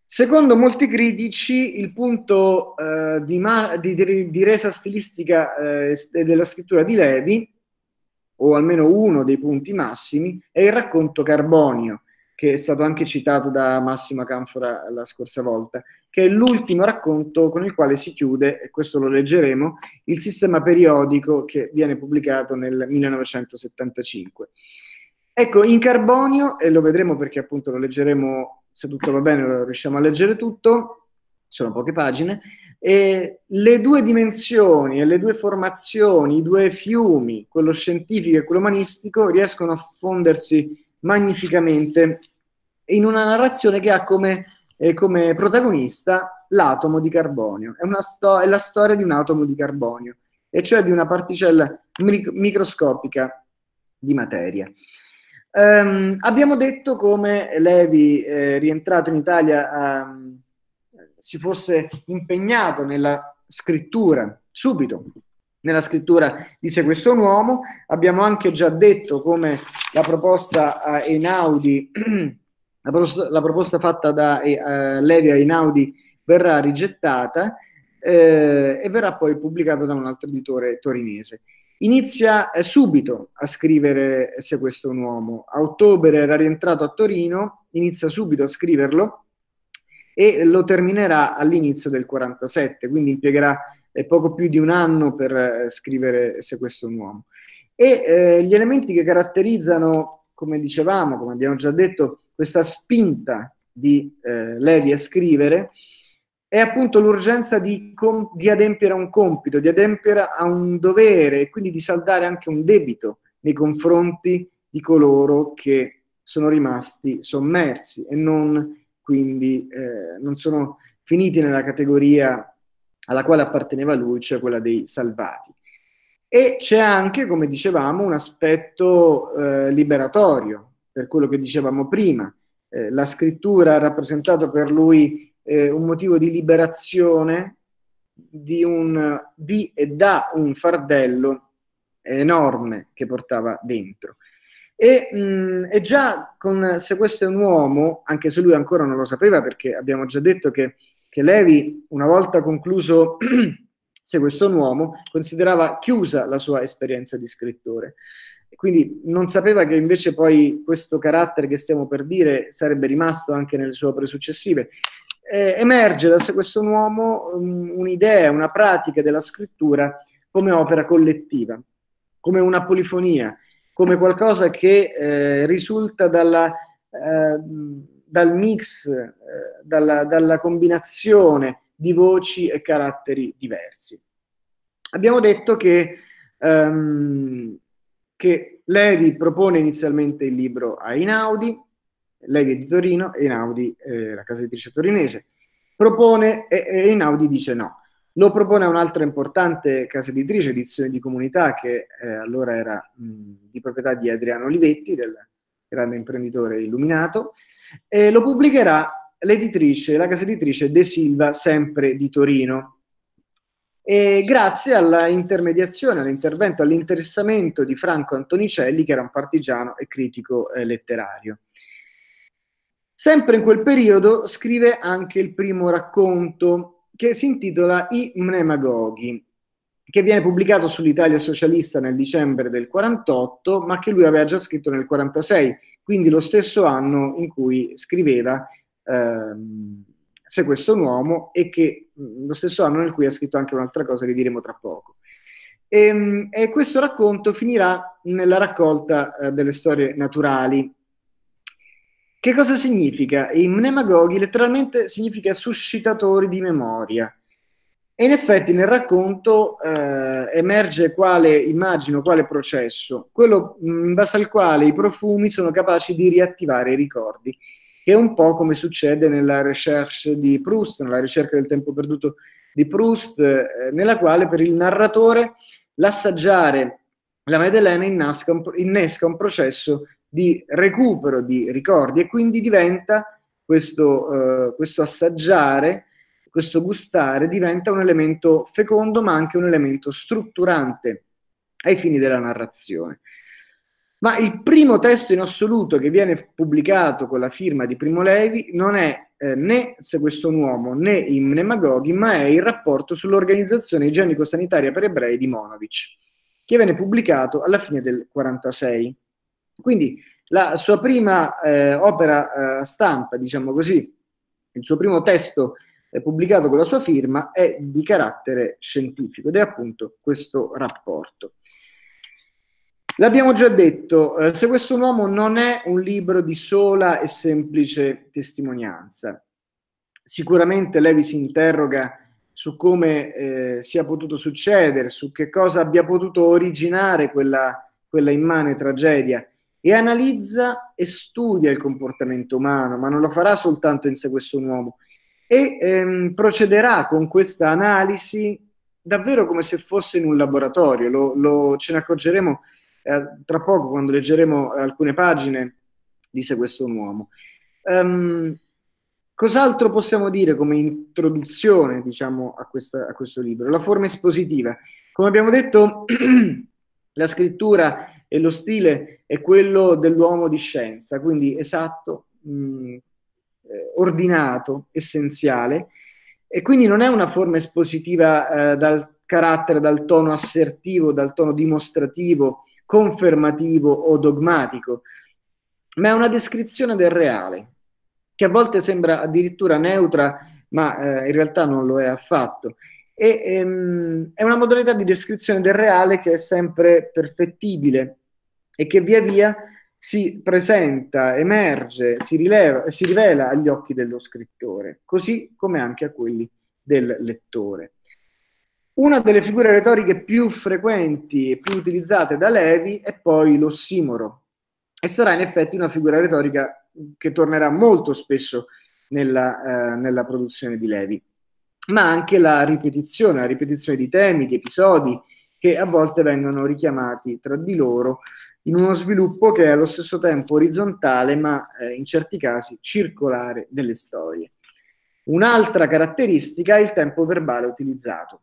Secondo molti critici, il punto eh, di, ma- di, di, resa stilistica eh, della scrittura di Levi, o almeno uno dei punti massimi, è il racconto Carbonio, che è stato anche citato da Massimo Canfora la scorsa volta, che è l'ultimo racconto con il quale si chiude, e questo lo leggeremo, il sistema periodico che viene pubblicato nel 1975. Ecco, in Carbonio, e lo vedremo perché appunto lo leggeremo, se tutto va bene lo riusciamo a leggere tutto, sono poche pagine, le due dimensioni e le due formazioni, i due fiumi, quello scientifico e quello umanistico, riescono a fondersi magnificamente in una narrazione che ha come, eh, come protagonista l'atomo di carbonio. È, sto- è, la storia di un atomo di carbonio, e cioè di una particella mic- microscopica di materia. Um, abbiamo detto come Levi, eh, rientrato in Italia, um, si fosse impegnato nella scrittura subito nella scrittura di Se questo uomo. Abbiamo anche già detto come la proposta a Einaudi la proposta, la proposta fatta da eh, Levi a Inaudi verrà rigettata eh, e verrà poi pubblicata da un altro editore torinese. Inizia eh, subito a scrivere Se questo è un uomo. A ottobre era rientrato a Torino, inizia subito a scriverlo e lo terminerà all'inizio del 47, quindi impiegherà eh, poco più di un anno per eh, scrivere Se questo è un uomo. E eh, gli elementi che caratterizzano, come dicevamo, come abbiamo già detto, questa spinta di eh, Levi a scrivere è appunto l'urgenza di, com- di adempiere a un compito, di adempiere a un dovere e quindi di saldare anche un debito nei confronti di coloro che sono rimasti sommersi e non quindi eh, non sono finiti nella categoria alla quale apparteneva lui, cioè quella dei salvati. E c'è anche, come dicevamo, un aspetto eh, liberatorio, per quello che dicevamo prima. Eh, la scrittura ha rappresentato per lui eh, un motivo di liberazione di, un, di e da un fardello enorme che portava dentro. E, mh, e, già con Se questo è un uomo, anche se lui ancora non lo sapeva, perché abbiamo già detto che, che Levi, una volta concluso Se questo è un uomo, considerava chiusa la sua esperienza di scrittore. Quindi non sapeva che invece poi questo carattere che stiamo per dire sarebbe rimasto anche nelle sue opere successive eh, emerge da questo uomo um, un'idea, una pratica della scrittura come opera collettiva, come una polifonia, come qualcosa che eh, risulta dalla, eh, dal mix, eh, dalla, dalla combinazione di voci e caratteri diversi. Abbiamo detto che, um, che Levi propone inizialmente il libro a Inaudi, Levi è di Torino e Inaudi, eh, la casa editrice torinese, propone e, e Inaudi dice no. Lo propone a un'altra importante casa editrice, edizione di comunità, che eh, allora era mh, di proprietà di Adriano Olivetti, del grande imprenditore illuminato, e lo pubblicherà l'editrice, la casa editrice De Silva, sempre di Torino. E grazie alla intermediazione, all'intervento, all'interessamento di Franco Antonicelli, che era un partigiano e critico eh, letterario. Sempre in quel periodo scrive anche il primo racconto che si intitola I Mnemagoghi, che viene pubblicato sull'Italia socialista nel dicembre del 48, ma che lui aveva già scritto nel 46, quindi lo stesso anno in cui scriveva ehm, Se questo è un uomo e che mm, lo stesso anno nel cui ha scritto anche un'altra cosa che diremo tra poco. E, ehm, e questo racconto finirà nella raccolta eh, delle storie naturali che cosa significa? I mnemagoghi letteralmente significa suscitatori di memoria. E in effetti nel racconto eh, emerge quale immagino, quale processo, quello in base al quale i profumi sono capaci di riattivare i ricordi, che è un po' come succede nella recherche di Proust, nella ricerca del tempo perduto di Proust, eh, nella quale per il narratore l'assaggiare la Madeleine innesca un, innesca un processo di recupero di ricordi e quindi diventa questo, eh, questo assaggiare, questo gustare diventa un elemento fecondo ma anche un elemento strutturante ai fini della narrazione. Ma il primo testo in assoluto che viene pubblicato con la firma di Primo Levi non è eh, né Se questo uomo né i Mnemagoghi, ma è il rapporto sull'organizzazione igienico-sanitaria per ebrei di Monovich, che viene pubblicato alla fine del 1946. Quindi la sua prima eh, opera eh, stampa, diciamo così, il suo primo testo eh, pubblicato con la sua firma è di carattere scientifico ed è appunto questo rapporto. L'abbiamo già detto, eh, se questo uomo non è un libro di sola e semplice testimonianza, sicuramente Levi si interroga su come eh, sia potuto succedere, su che cosa abbia potuto originare quella, quella immane tragedia e analizza e studia il comportamento umano, ma non lo farà soltanto in sé questo uomo, e ehm, procederà con questa analisi davvero come se fosse in un laboratorio, lo, lo, ce ne accorgeremo eh, tra poco quando leggeremo alcune pagine di Se questo un uomo. Um, cos'altro possiamo dire come introduzione diciamo, a, questa, a questo libro? La forma espositiva. Come abbiamo detto, la scrittura e lo stile è quello dell'uomo di scienza, quindi esatto, mh, eh, ordinato, essenziale, e quindi non è una forma espositiva eh, dal carattere, dal tono assertivo, dal tono dimostrativo, confermativo o dogmatico, ma è una descrizione del reale, che a volte sembra addirittura neutra, ma eh, in realtà non lo è affatto. E, ehm, è una modalità di descrizione del reale che è sempre perfettibile, e che via via si presenta, emerge, si, rileva, si rivela agli occhi dello scrittore, così come anche a quelli del lettore. Una delle figure retoriche più frequenti e più utilizzate da Levi è poi l'ossimoro. E sarà in effetti una figura retorica che tornerà molto spesso nella, eh, nella produzione di Levi, ma anche la ripetizione, la ripetizione di temi, di episodi, che a volte vengono richiamati tra di loro in uno sviluppo che è allo stesso tempo orizzontale, ma eh, in certi casi circolare delle storie. Un'altra caratteristica è il tempo verbale utilizzato,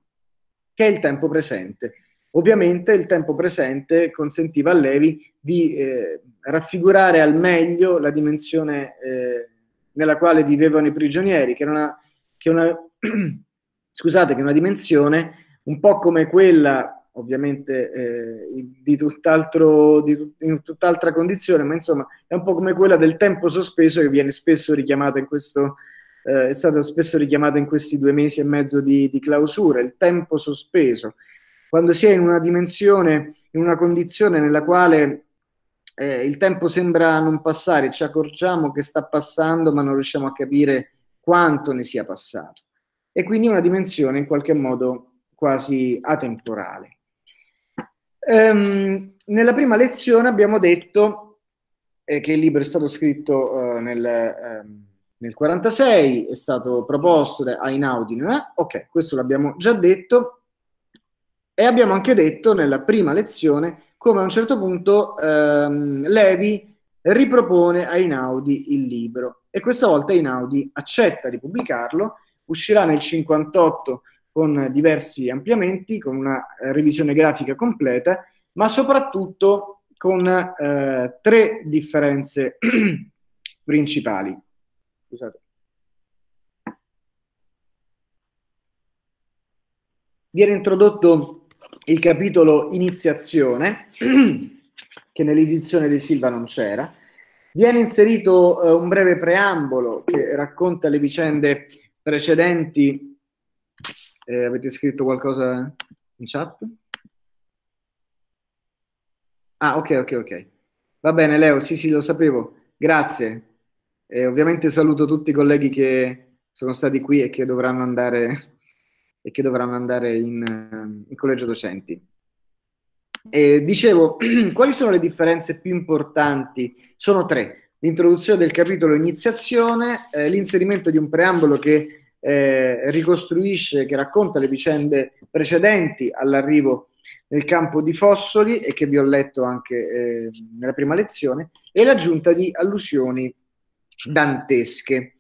che è il tempo presente. Ovviamente il tempo presente consentiva a Levi di eh, raffigurare al meglio la dimensione eh, nella quale vivevano i prigionieri, che, una, che, una, scusate, che una dimensione un po' come quella ovviamente eh, di, tutt'altro, di, in tutt'altra condizione, ma insomma è un po' come quella del tempo sospeso che viene spesso richiamata in questo, eh, è stata spesso richiamata in questi due mesi e mezzo di, di, clausura, il tempo sospeso. Quando si è in una dimensione, in una condizione nella quale eh, il tempo sembra non passare, ci accorgiamo che sta passando, ma non riusciamo a capire quanto ne sia passato. E quindi una dimensione in qualche modo quasi atemporale. Ehm, nella prima lezione abbiamo detto eh, che il libro è stato scritto eh, nel, ehm, nel 46, è stato proposto da Einaudi, eh? ok, questo l'abbiamo già detto, e abbiamo anche detto nella prima lezione come a un certo punto ehm, Levi ripropone a Einaudi il libro e questa volta Einaudi accetta di pubblicarlo, uscirà nel 58 con diversi ampliamenti, con una eh, revisione grafica completa, ma soprattutto con eh, tre differenze principali. Scusate. Viene introdotto il capitolo iniziazione, che nell'edizione di Silva non c'era. Viene inserito eh, un breve preambolo che racconta le vicende precedenti eh, avete scritto qualcosa in chat? Ah, ok, ok, ok. Va bene, Leo, sì, sì, lo sapevo. Grazie. E ovviamente saluto tutti i colleghi che sono stati qui e che dovranno andare, che dovranno andare in, in collegio docenti. E dicevo, quali sono le differenze più importanti? Sono tre. L'introduzione del capitolo iniziazione, eh, l'inserimento di un preambolo che eh, ricostruisce, che racconta le vicende precedenti all'arrivo nel campo di Fossoli e che vi ho letto anche eh, nella prima lezione, e l'aggiunta di allusioni dantesche.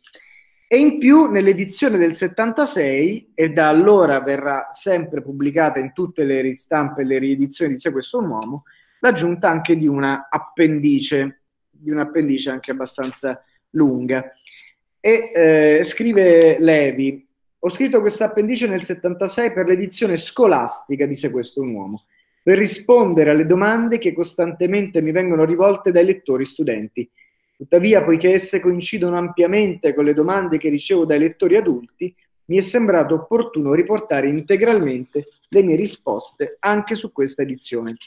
E in più nell'edizione del 76, e da allora verrà sempre pubblicata in tutte le ristampe e le riedizioni di Se questo un uomo, l'aggiunta anche di una appendice, di un'appendice anche abbastanza lunga. E eh, scrive Levi, ho scritto questa appendice nel 76 per l'edizione scolastica di Se questo un uomo, per rispondere alle domande che costantemente mi vengono rivolte dai lettori studenti. Tuttavia, poiché esse coincidono ampiamente con le domande che ricevo dai lettori adulti, mi è sembrato opportuno riportare integralmente le mie risposte anche su questa edizione.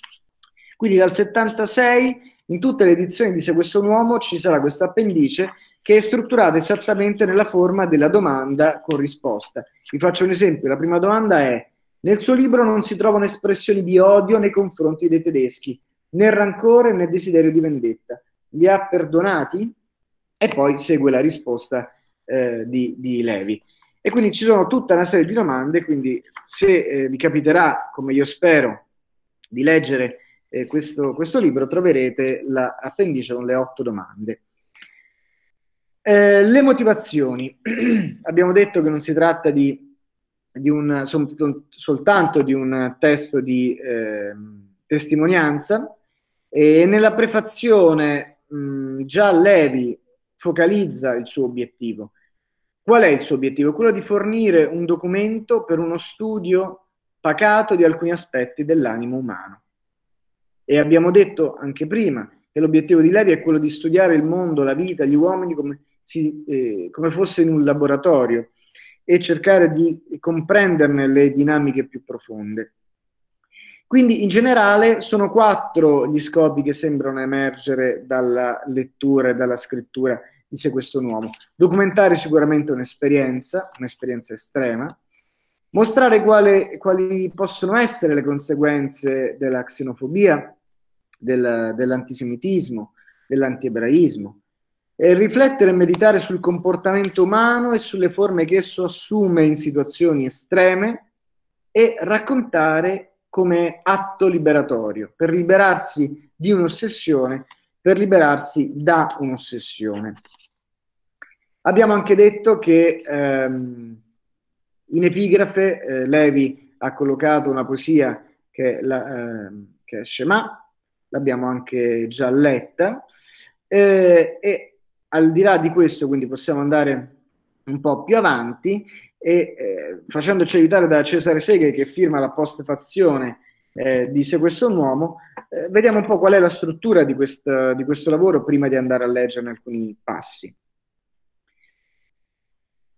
Quindi dal 76 in tutte le edizioni di Se questo uomo ci sarà questa appendice che è strutturata esattamente nella forma della domanda con risposta. Vi faccio un esempio, la prima domanda è nel suo libro non si trovano espressioni di odio nei confronti dei tedeschi, né rancore né desiderio di vendetta. Li ha perdonati? E poi segue la risposta eh, di, di, Levi. E quindi ci sono tutta una serie di domande, quindi se eh, vi capiterà, come io spero, di leggere eh, questo, questo libro, troverete l'appendice con le otto domande. Eh, le motivazioni. Abbiamo detto che non si tratta di, di un, sol, soltanto di un testo di eh, testimonianza e nella prefazione mh, già Levi focalizza il suo obiettivo. Qual è il suo obiettivo? Quello di fornire un documento per uno studio pacato di alcuni aspetti dell'animo umano. E abbiamo detto anche prima che l'obiettivo di Levi è quello di studiare il mondo, la vita, gli uomini come si, eh, come fosse in un laboratorio e cercare di comprenderne le dinamiche più profonde. Quindi in generale sono quattro gli scopi che sembrano emergere dalla lettura e dalla scrittura di Se questo uomo. Documentare sicuramente un'esperienza, un'esperienza estrema, mostrare quale, quali possono essere le conseguenze della xenofobia, del, dell'antisemitismo, dell'antiebraismo, eh, riflettere e meditare sul comportamento umano e sulle forme che esso assume in situazioni estreme e raccontare come atto liberatorio, per liberarsi di un'ossessione, per liberarsi da un'ossessione. Abbiamo anche detto che ehm, in epigrafe eh, Levi ha collocato una poesia che, la, eh, che è Shema, l'abbiamo anche già letta, eh, e al di là di questo, quindi possiamo andare un po' più avanti, e eh, facendoci aiutare da Cesare Seghe che firma la postfazione eh, di Se questo un uomo, eh, vediamo un po' qual è la struttura di, questa, di questo lavoro prima di andare a leggerne alcuni passi.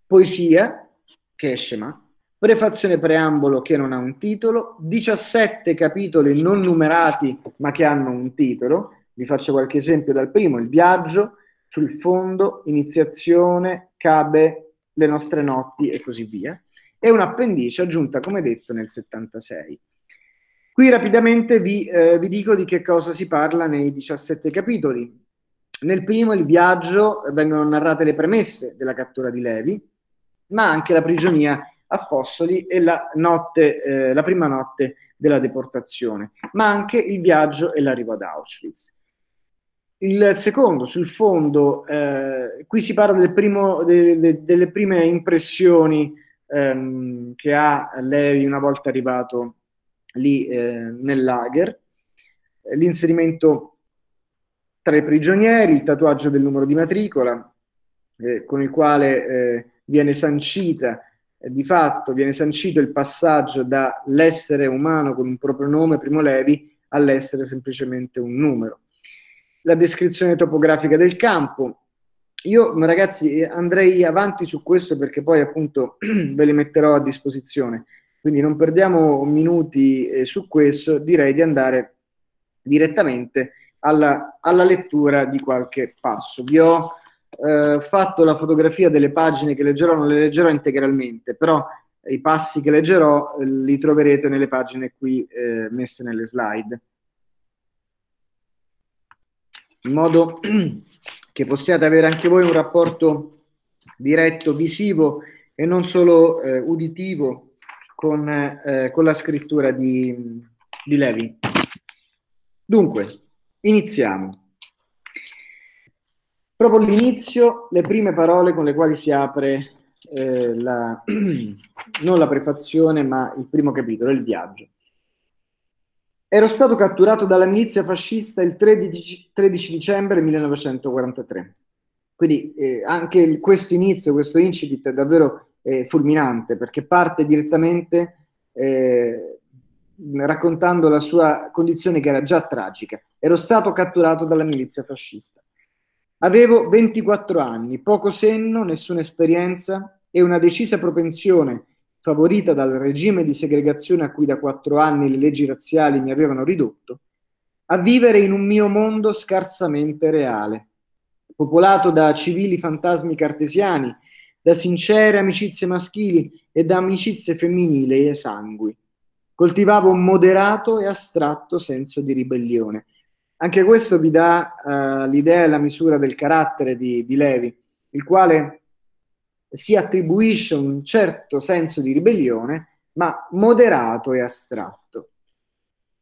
Poesia, che è Shema, prefazione preambolo che non ha un titolo, 17 capitoli non numerati ma che hanno un titolo, vi faccio qualche esempio dal primo, il viaggio, sul fondo, iniziazione, cabe, le nostre notti e così via, e un'appendice aggiunta, come detto, nel 76. Qui rapidamente vi, eh, vi dico di che cosa si parla nei 17 capitoli. Nel primo, il viaggio, vengono narrate le premesse della cattura di Levi, ma anche la prigionia a Fossoli e la, notte, eh, la prima notte della deportazione, ma anche il viaggio e l'arrivo ad Auschwitz. Il secondo, sul fondo, eh, qui si parla del primo, de, de, delle prime impressioni ehm, che ha lei una volta arrivato lì eh, nel lager, l'inserimento tra i prigionieri, il tatuaggio del numero di matricola, eh, con il quale eh, viene sancita, eh, di fatto viene sancito il passaggio dall'essere umano con un proprio nome, Primo Levi, all'essere semplicemente un numero la descrizione topografica del campo. Io ragazzi andrei avanti su questo perché poi appunto ve li metterò a disposizione, quindi non perdiamo minuti eh, su questo, direi di andare direttamente alla, alla lettura di qualche passo. Vi ho eh, fatto la fotografia delle pagine che leggerò, non le leggerò integralmente, però i passi che leggerò eh, li troverete nelle pagine qui eh, messe nelle slide in modo che possiate avere anche voi un rapporto diretto, visivo e non solo eh, uditivo con, eh, con, la scrittura di, di Levi. Dunque, iniziamo. Proprio all'inizio, le prime parole con le quali si apre eh, la, non la prefazione, ma il primo capitolo, il viaggio. Ero stato catturato dalla milizia fascista il 13, 13 dicembre 1943. Quindi eh, anche questo inizio, questo incipit è davvero eh, fulminante perché parte direttamente eh, raccontando la sua condizione che era già tragica. Ero stato catturato dalla milizia fascista. Avevo 24 anni, poco senno, nessuna esperienza e una decisa propensione favorita dal regime di segregazione a cui da quattro anni le leggi razziali mi avevano ridotto, a vivere in un mio mondo scarsamente reale, popolato da civili fantasmi cartesiani, da sincere amicizie maschili e da amicizie femminili e esangui. Coltivavo un moderato e astratto senso di ribellione. Anche questo vi dà uh, l'idea e la misura del carattere di, di Levi, il quale si attribuisce un certo senso di ribellione, ma moderato e astratto.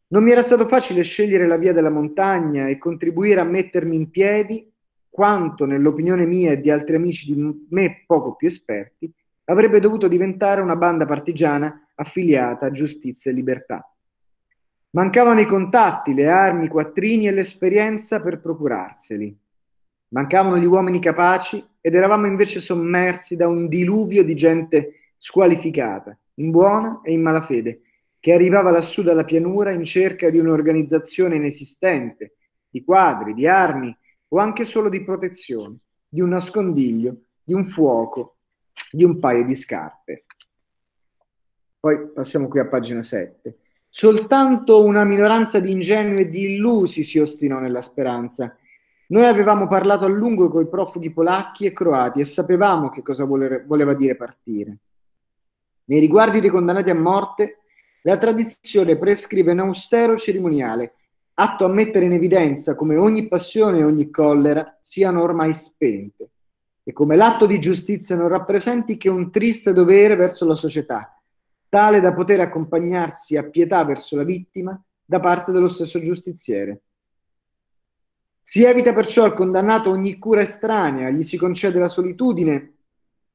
Non mi era stato facile scegliere la via della montagna e contribuire a mettermi in piedi quanto, nell'opinione mia e di altri amici di me poco più esperti, avrebbe dovuto diventare una banda partigiana affiliata a giustizia e libertà. Mancavano i contatti, le armi, i quattrini e l'esperienza per procurarseli. Mancavano gli uomini capaci ed eravamo invece sommersi da un diluvio di gente squalificata, in buona e in malafede, che arrivava lassù dalla pianura in cerca di un'organizzazione inesistente, di quadri, di armi o anche solo di protezione, di un nascondiglio, di un fuoco, di un paio di scarpe. Poi passiamo qui a pagina 7. Soltanto una minoranza di ingenui e di illusi si ostinò nella speranza noi avevamo parlato a lungo con i profughi polacchi e croati e sapevamo che cosa voleva dire partire. Nei riguardi dei condannati a morte, la tradizione prescrive un austero cerimoniale, atto a mettere in evidenza come ogni passione e ogni collera siano ormai spente e come l'atto di giustizia non rappresenti che un triste dovere verso la società, tale da poter accompagnarsi a pietà verso la vittima da parte dello stesso giustiziere. Si evita perciò al condannato ogni cura estranea, gli si concede la solitudine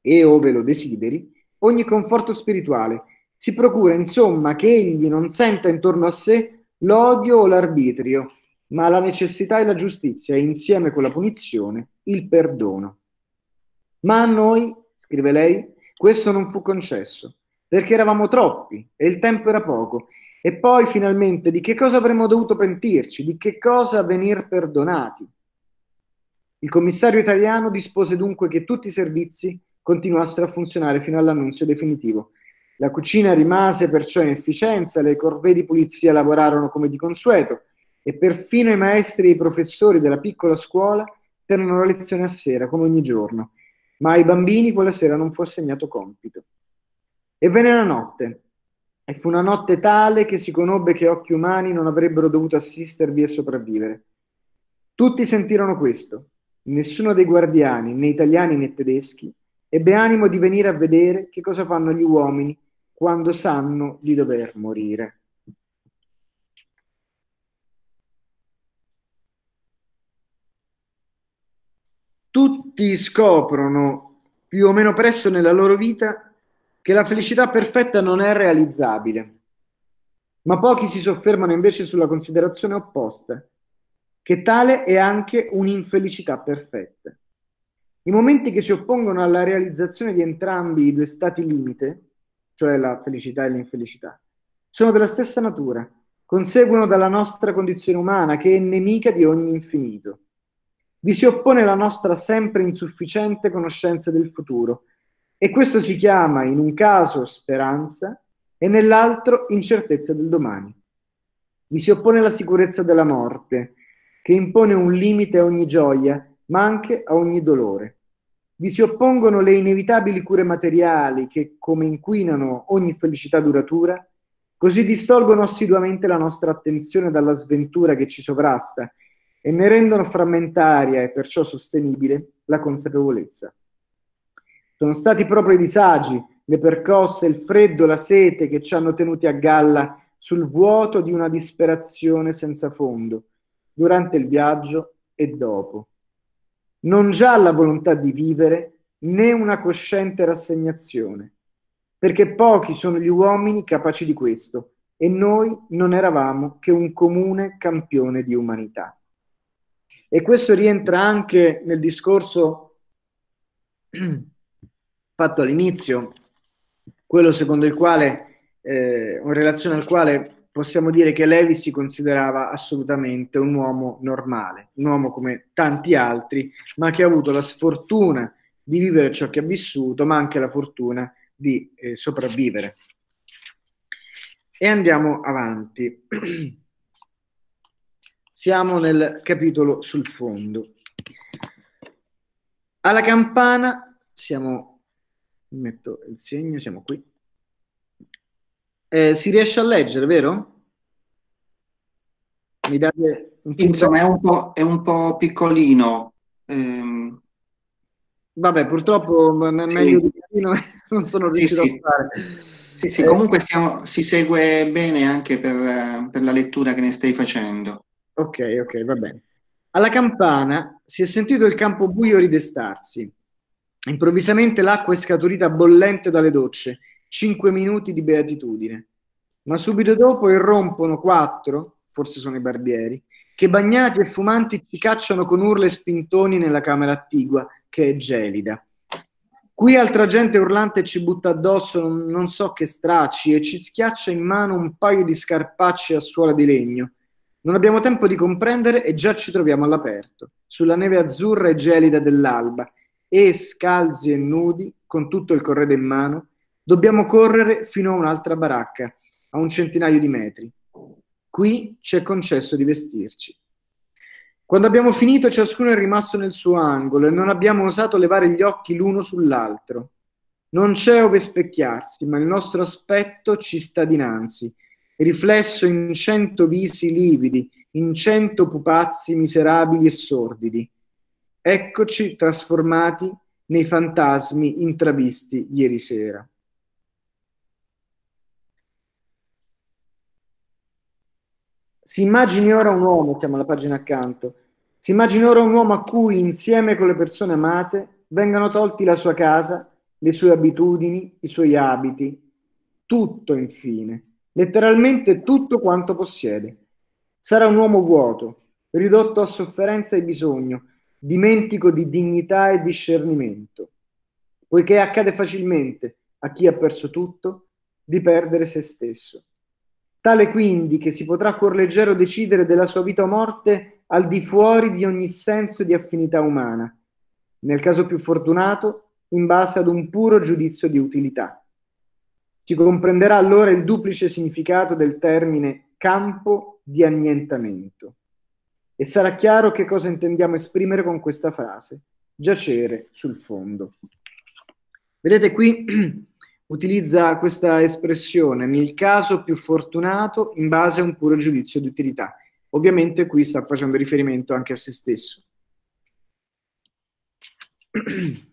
e, ove lo desideri, ogni conforto spirituale. Si procura, insomma, che egli non senta intorno a sé l'odio o l'arbitrio, ma la necessità e la giustizia e insieme con la punizione il perdono. Ma a noi, scrive lei, questo non fu concesso, perché eravamo troppi e il tempo era poco. E poi finalmente di che cosa avremmo dovuto pentirci, di che cosa venir perdonati. Il commissario italiano dispose dunque che tutti i servizi continuassero a funzionare fino all'annunzio definitivo. La cucina rimase perciò in efficienza, le corvée di pulizia lavorarono come di consueto e perfino i maestri e i professori della piccola scuola tennero lezione a sera, come ogni giorno ma ai bambini quella sera non fu assegnato compito. E venne la notte, e fu una notte tale che si conobbe che occhi umani non avrebbero dovuto assistervi e sopravvivere. Tutti sentirono questo, nessuno dei guardiani, né italiani né tedeschi, ebbe animo di venire a vedere che cosa fanno gli uomini quando sanno di dover morire. tutti scoprono più o meno presto nella loro vita che la felicità perfetta non è realizzabile, ma pochi si soffermano invece sulla considerazione opposta, che tale è anche un'infelicità perfetta. I momenti che si oppongono alla realizzazione di entrambi i due stati limite, cioè la felicità e l'infelicità, sono della stessa natura, conseguono dalla nostra condizione umana che è nemica di ogni infinito vi si oppone la nostra sempre insufficiente conoscenza del futuro e questo si chiama in un caso speranza e nell'altro incertezza del domani. Vi si oppone la sicurezza della morte, che impone un limite a ogni gioia, ma anche a ogni dolore. Vi si oppongono le inevitabili cure materiali che, come inquinano ogni felicità duratura, così distolgono assiduamente la nostra attenzione dalla sventura che ci sovrasta e ne rendono frammentaria e perciò sostenibile la consapevolezza. Sono stati proprio i disagi, le percosse, il freddo, la sete che ci hanno tenuti a galla sul vuoto di una disperazione senza fondo, durante il viaggio e dopo. Non già la volontà di vivere, né una cosciente rassegnazione, perché pochi sono gli uomini capaci di questo, e noi non eravamo che un comune campione di umanità. E questo rientra anche nel discorso fatto all'inizio, quello secondo il quale, eh, in relazione al quale possiamo dire che Levi si considerava assolutamente un uomo normale, un uomo come tanti altri, ma che ha avuto la sfortuna di vivere ciò che ha vissuto, ma anche la fortuna di eh, sopravvivere. E andiamo avanti. Siamo nel capitolo sul fondo. Alla campana siamo, metto il segno, siamo qui. Eh, si riesce a leggere, vero? Mi date un Insomma, è un po', è un po piccolino. Ehm... Vabbè, purtroppo sì. meglio di piccino non sono riuscito sì, sì. a fare. Sì, sì, eh, comunque stiamo, si segue bene anche per, per la lettura che ne stai facendo. Ok, ok, va bene. Alla campana si è sentito il campo buio ridestarsi. Improvvisamente l'acqua è scaturita bollente dalle docce. Cinque minuti di beatitudine. Ma subito dopo irrompono quattro, forse sono i barbieri, che bagnati e fumanti ci cacciano con urla e spintoni nella camera attigua, che è gelida. Qui altra gente urlante ci butta addosso non, so che stracci e ci schiaccia in mano un paio di scarpacci a suola di legno. Non abbiamo tempo di comprendere e già ci troviamo all'aperto, sulla neve azzurra e gelida dell'alba, e scalzi e nudi, con tutto il corredo in mano, dobbiamo correre fino a un'altra baracca, a un centinaio di metri. Qui ci è concesso di vestirci. Quando abbiamo finito, ciascuno è rimasto nel suo angolo e non abbiamo osato levare gli occhi l'uno sull'altro. Non c'è ove specchiarsi, ma il nostro aspetto ci sta dinanzi riflesso in cento visi lividi, in cento pupazzi miserabili e sordidi eccoci trasformati nei fantasmi intravisti ieri sera. Si immagini ora un uomo, siamo alla pagina accanto, si immagini ora un uomo a cui insieme con le persone amate vengano tolti la sua casa, le sue abitudini, i suoi abiti, tutto infine, letteralmente tutto quanto possiede. Sarà un uomo vuoto, ridotto a sofferenza e bisogno, dimentico di dignità e discernimento, poiché accade facilmente a chi ha perso tutto di perdere se stesso. Tale quindi che si potrà cuor leggero decidere della sua vita o morte al di fuori di ogni senso di affinità umana, nel caso più fortunato in base ad un puro giudizio di utilità. Si comprenderà allora il duplice significato del termine campo di annientamento e sarà chiaro che cosa intendiamo esprimere con questa frase, giacere sul fondo. Vedete qui utilizza questa espressione nel caso più fortunato in base a un puro giudizio di utilità. Ovviamente qui sta facendo riferimento anche a se stesso.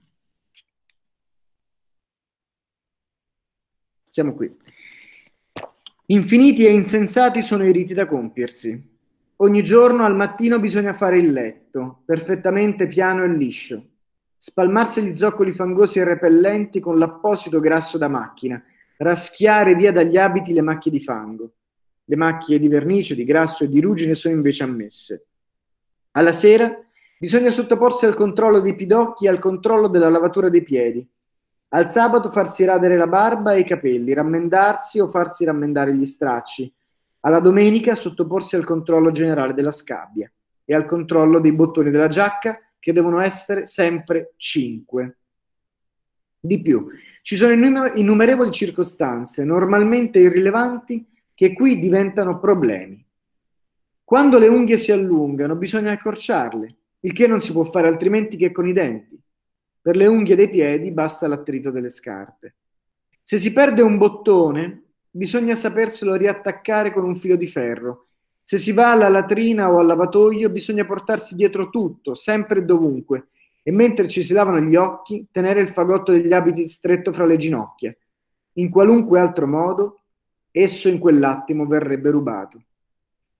Siamo qui. Infiniti e insensati sono i riti da compiersi. Ogni giorno al mattino bisogna fare il letto, perfettamente piano e liscio, spalmarsi gli zoccoli fangosi e repellenti con l'apposito grasso da macchina, raschiare via dagli abiti le macchie di fango. Le macchie di vernice, di grasso e di ruggine sono invece ammesse. Alla sera bisogna sottoporsi al controllo dei pidocchi e al controllo della lavatura dei piedi. Al sabato farsi radere la barba e i capelli, rammendarsi o farsi rammendare gli stracci, alla domenica sottoporsi al controllo generale della scabbia e al controllo dei bottoni della giacca che devono essere sempre 5. Di più, ci sono innumerevoli circostanze, normalmente irrilevanti, che qui diventano problemi. Quando le unghie si allungano bisogna accorciarle, il che non si può fare altrimenti che con i denti. Per le unghie dei piedi basta l'attrito delle scarpe. Se si perde un bottone, bisogna saperselo riattaccare con un filo di ferro. Se si va alla latrina o al lavatoio, bisogna portarsi dietro tutto, sempre e dovunque, e mentre ci si lavano gli occhi, tenere il fagotto degli abiti stretto fra le ginocchia. In qualunque altro modo, esso in quell'attimo verrebbe rubato.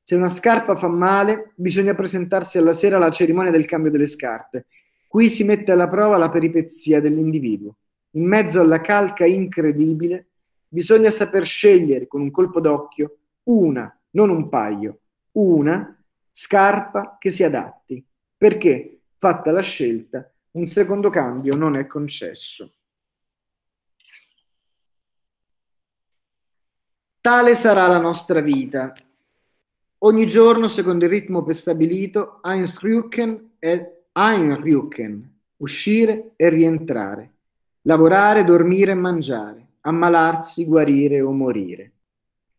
Se una scarpa fa male, bisogna presentarsi alla sera alla cerimonia del cambio delle scarpe. Qui si mette alla prova la peripezia dell'individuo. In mezzo alla calca incredibile, bisogna saper scegliere con un colpo d'occhio una, non un paio, una scarpa che si adatti, perché fatta la scelta un secondo cambio non è concesso. Tale sarà la nostra vita. Ogni giorno, secondo il ritmo prestabilito, Einrücken e Einrücken, uscire e rientrare, lavorare, dormire e mangiare ammalarsi, guarire o morire.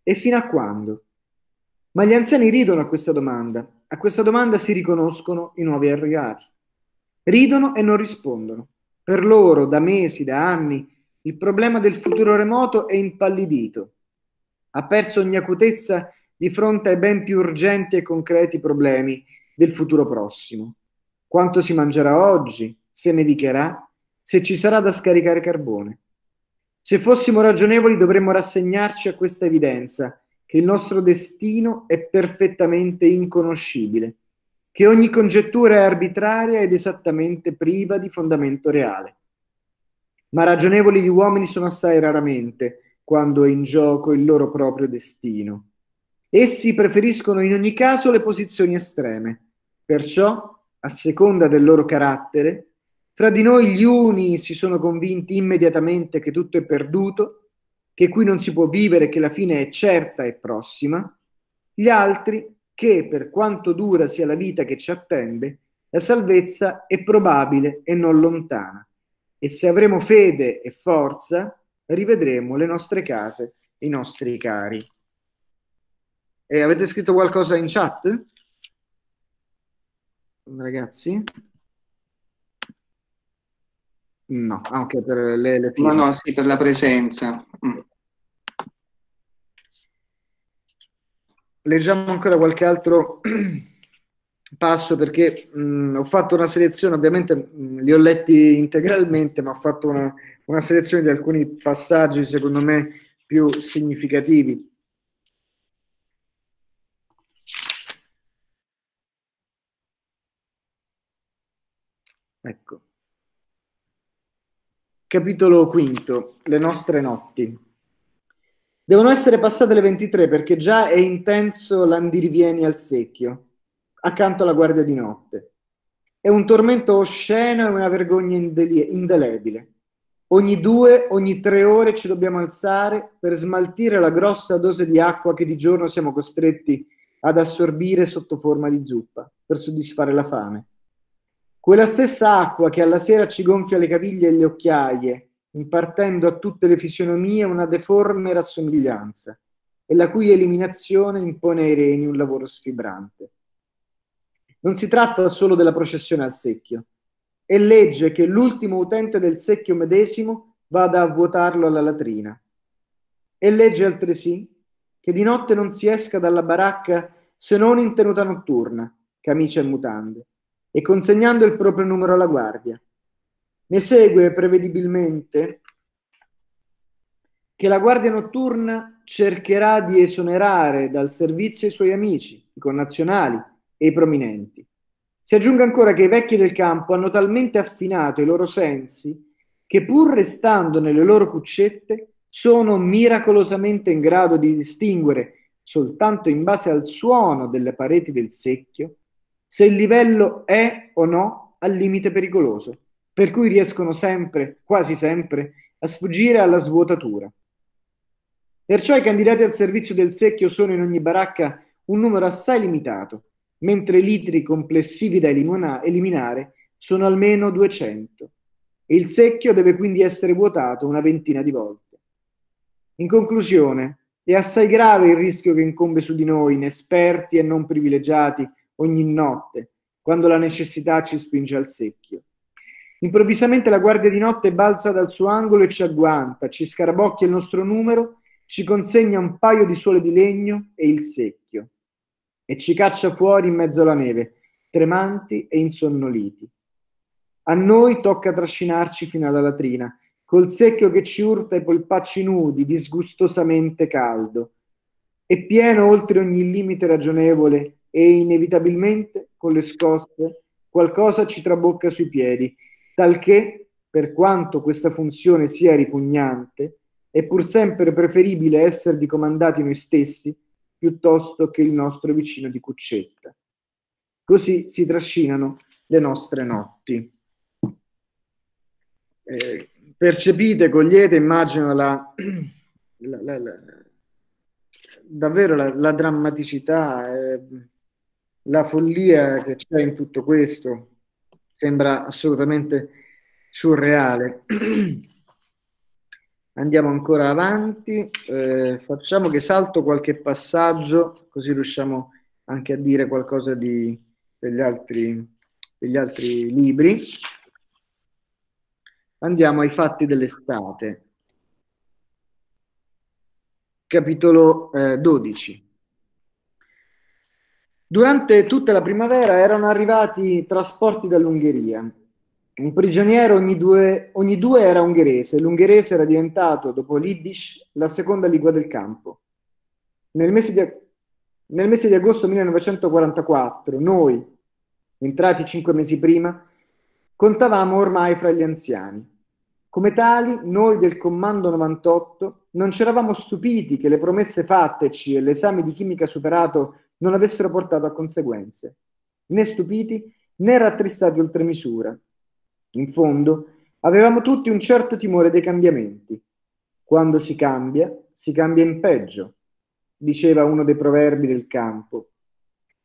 E fino a quando? Ma gli anziani ridono a questa domanda. A questa domanda si riconoscono i nuovi arrivati. Ridono e non rispondono. Per loro, da mesi, da anni, il problema del futuro remoto è impallidito. Ha perso ogni acutezza di fronte ai ben più urgenti e concreti problemi del futuro prossimo. Quanto si mangerà oggi, se nevicherà, se ci sarà da scaricare carbone. Se fossimo ragionevoli dovremmo rassegnarci a questa evidenza, che il nostro destino è perfettamente inconoscibile, che ogni congettura è arbitraria ed esattamente priva di fondamento reale. Ma ragionevoli gli uomini sono assai raramente quando è in gioco il loro proprio destino. Essi preferiscono in ogni caso le posizioni estreme, perciò, a seconda del loro carattere, fra di noi gli uni si sono convinti immediatamente che tutto è perduto, che qui non si può vivere, che la fine è certa e prossima, gli altri che, per quanto dura sia la vita che ci attende, la salvezza è probabile e non lontana. E se avremo fede e forza, rivedremo le nostre case, i nostri cari. E avete scritto qualcosa in chat? Ragazzi? No, anche per le, le No, no, sì, per la presenza. Mm. Leggiamo ancora qualche altro passo perché mh, ho fatto una selezione, ovviamente mh, li ho letti integralmente, ma ho fatto una, una, selezione di alcuni passaggi secondo me più significativi. Ecco. Capitolo quinto, le nostre notti. Devono essere passate le 23 perché già è intenso l'andirivieni al secchio, accanto alla guardia di notte. È un tormento osceno e una vergogna indelebile. Ogni due, ogni tre ore ci dobbiamo alzare per smaltire la grossa dose di acqua che di giorno siamo costretti ad assorbire sotto forma di zuppa per soddisfare la fame. Quella stessa acqua che alla sera ci gonfia le caviglie e le occhiaie, impartendo a tutte le fisionomie una deforme rassomiglianza, e la cui eliminazione impone ai reni un lavoro sfibrante. Non si tratta solo della processione al secchio, è legge che l'ultimo utente del secchio medesimo vada a vuotarlo alla latrina. È legge altresì che di notte non si esca dalla baracca se non in tenuta notturna, camicia e mutande, e consegnando il proprio numero alla guardia. Ne segue prevedibilmente che la guardia notturna cercherà di esonerare dal servizio i suoi amici, i connazionali e i prominenti. Si aggiunga ancora che i vecchi del campo hanno talmente affinato i loro sensi che pur restando nelle loro cuccette sono miracolosamente in grado di distinguere soltanto in base al suono delle pareti del secchio se il livello è o no al limite pericoloso, per cui riescono sempre, quasi sempre, a sfuggire alla svuotatura. Perciò i candidati al servizio del secchio sono in ogni baracca un numero assai limitato, mentre i litri complessivi da elimina- eliminare sono almeno 200 e il secchio deve quindi essere vuotato una ventina di volte. In conclusione, è assai grave il rischio che incombe su di noi, inesperti e non privilegiati, ogni notte, quando la necessità ci spinge al secchio. Improvvisamente la guardia di notte balza dal suo angolo e ci agguanta, ci scarabocchia il nostro numero, ci consegna un paio di suole di legno e il secchio e ci caccia fuori in mezzo alla neve, tremanti e insonnoliti. A noi tocca trascinarci fino alla latrina, col secchio che ci urta i polpacci nudi, disgustosamente caldo, e pieno oltre ogni limite ragionevole e inevitabilmente con le scosse qualcosa ci trabocca sui piedi, talché, per quanto questa funzione sia ripugnante, è pur sempre preferibile esservi comandati noi stessi piuttosto che il nostro vicino di cuccetta. Così si trascinano le nostre notti. Eh, percepite, cogliete, immagino la, la, la, la davvero la, drammaticità. Eh, la follia che c'è in tutto questo sembra assolutamente surreale. Andiamo ancora avanti, eh, facciamo che salto qualche passaggio così riusciamo anche a dire qualcosa di, degli, altri, degli altri libri. Andiamo ai fatti dell'estate. Capitolo eh, 12. Durante tutta la primavera erano arrivati trasporti dall'Ungheria. Un prigioniero ogni due, ogni due era ungherese. L'ungherese era diventato, dopo l'Iddish, la seconda lingua del campo. Nel mese di, nel mese di agosto 1944, noi, entrati cinque mesi prima, contavamo ormai fra gli anziani. Come tali, noi del Comando 98 non ci eravamo stupiti che le promesse fatteci e l'esame di chimica superato non avessero portato a conseguenze, né stupiti né rattristati oltre misura. In fondo, avevamo tutti un certo timore dei cambiamenti. Quando si cambia, si cambia in peggio, diceva uno dei proverbi del campo.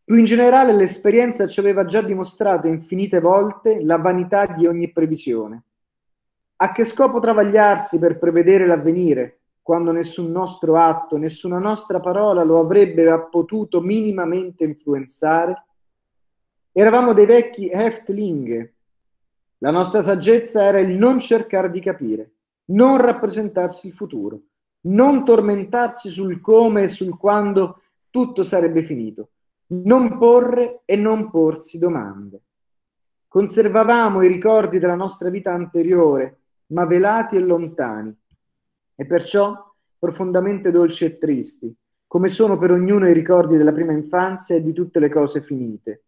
Più in generale l'esperienza ci aveva già dimostrato infinite volte la vanità di ogni previsione. A che scopo travagliarsi per prevedere l'avvenire, quando nessun nostro atto, nessuna nostra parola lo avrebbe potuto minimamente influenzare? Eravamo dei vecchi Heftling. La nostra saggezza era il non cercare di capire, non rappresentarsi il futuro, non tormentarsi sul come e sul quando tutto sarebbe finito, non porre e non porsi domande. Conservavamo i ricordi della nostra vita anteriore, ma velati e lontani, e perciò profondamente dolci e tristi, come sono per ognuno i ricordi della prima infanzia e di tutte le cose finite.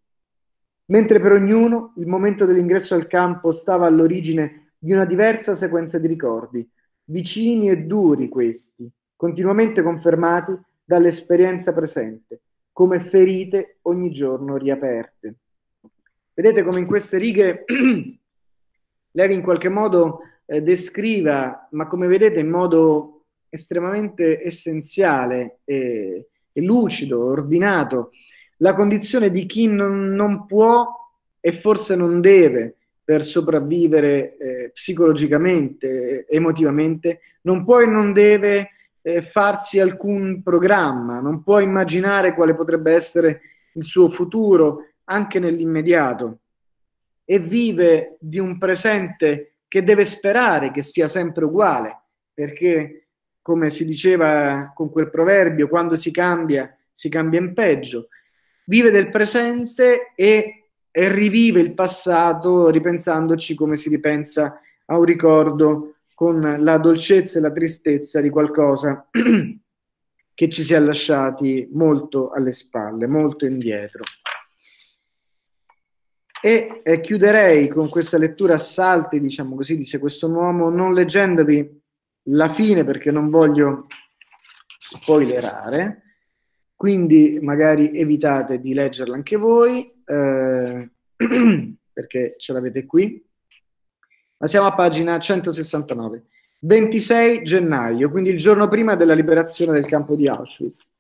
mentre per ognuno il momento dell'ingresso al campo stava all'origine di una diversa sequenza di ricordi, vicini e duri questi, continuamente confermati dall'esperienza presente, come ferite ogni giorno riaperte. Vedete come in queste righe Levi in qualche modo eh, descriva, ma come vedete in modo estremamente essenziale e, e lucido, ordinato, la condizione di chi non, non, può e forse non deve per sopravvivere eh, psicologicamente, emotivamente, non può e non deve eh, farsi alcun programma, non può immaginare quale potrebbe essere il suo futuro anche nell'immediato e vive di un presente che deve sperare che sia sempre uguale, perché come si diceva con quel proverbio, quando si cambia, si cambia in peggio. Vive del presente e, e rivive il passato ripensandoci come si ripensa a un ricordo con la dolcezza e la tristezza di qualcosa che ci si è lasciati molto alle spalle, molto indietro. E eh, chiuderei con questa lettura a salti, diciamo così, di Se questo uomo, non leggendovi la fine perché non voglio spoilerare, quindi magari evitate di leggerla anche voi, eh, perché ce l'avete qui. Ma siamo a pagina 169. 26 gennaio, quindi il giorno prima della liberazione del campo di Auschwitz.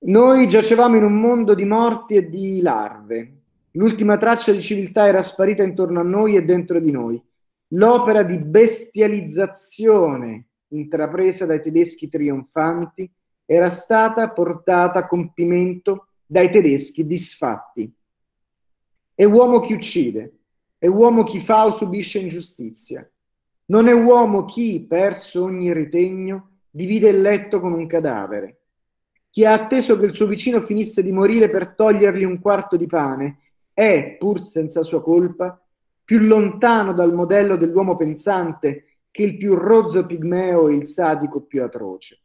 Noi giacevamo in un mondo di morti e di larve, L'ultima traccia di civiltà era sparita intorno a noi e dentro di noi. L'opera di bestializzazione intrapresa dai tedeschi trionfanti era stata portata a compimento dai tedeschi disfatti. È uomo chi uccide, è uomo chi fa o subisce ingiustizia. Non è uomo chi, perso ogni ritegno, divide il letto con un cadavere. Chi ha atteso che il suo vicino finisse di morire per togliergli un quarto di pane è, pur senza sua colpa, più lontano dal modello dell'uomo pensante che il più rozzo pigmeo e il sadico più atroce.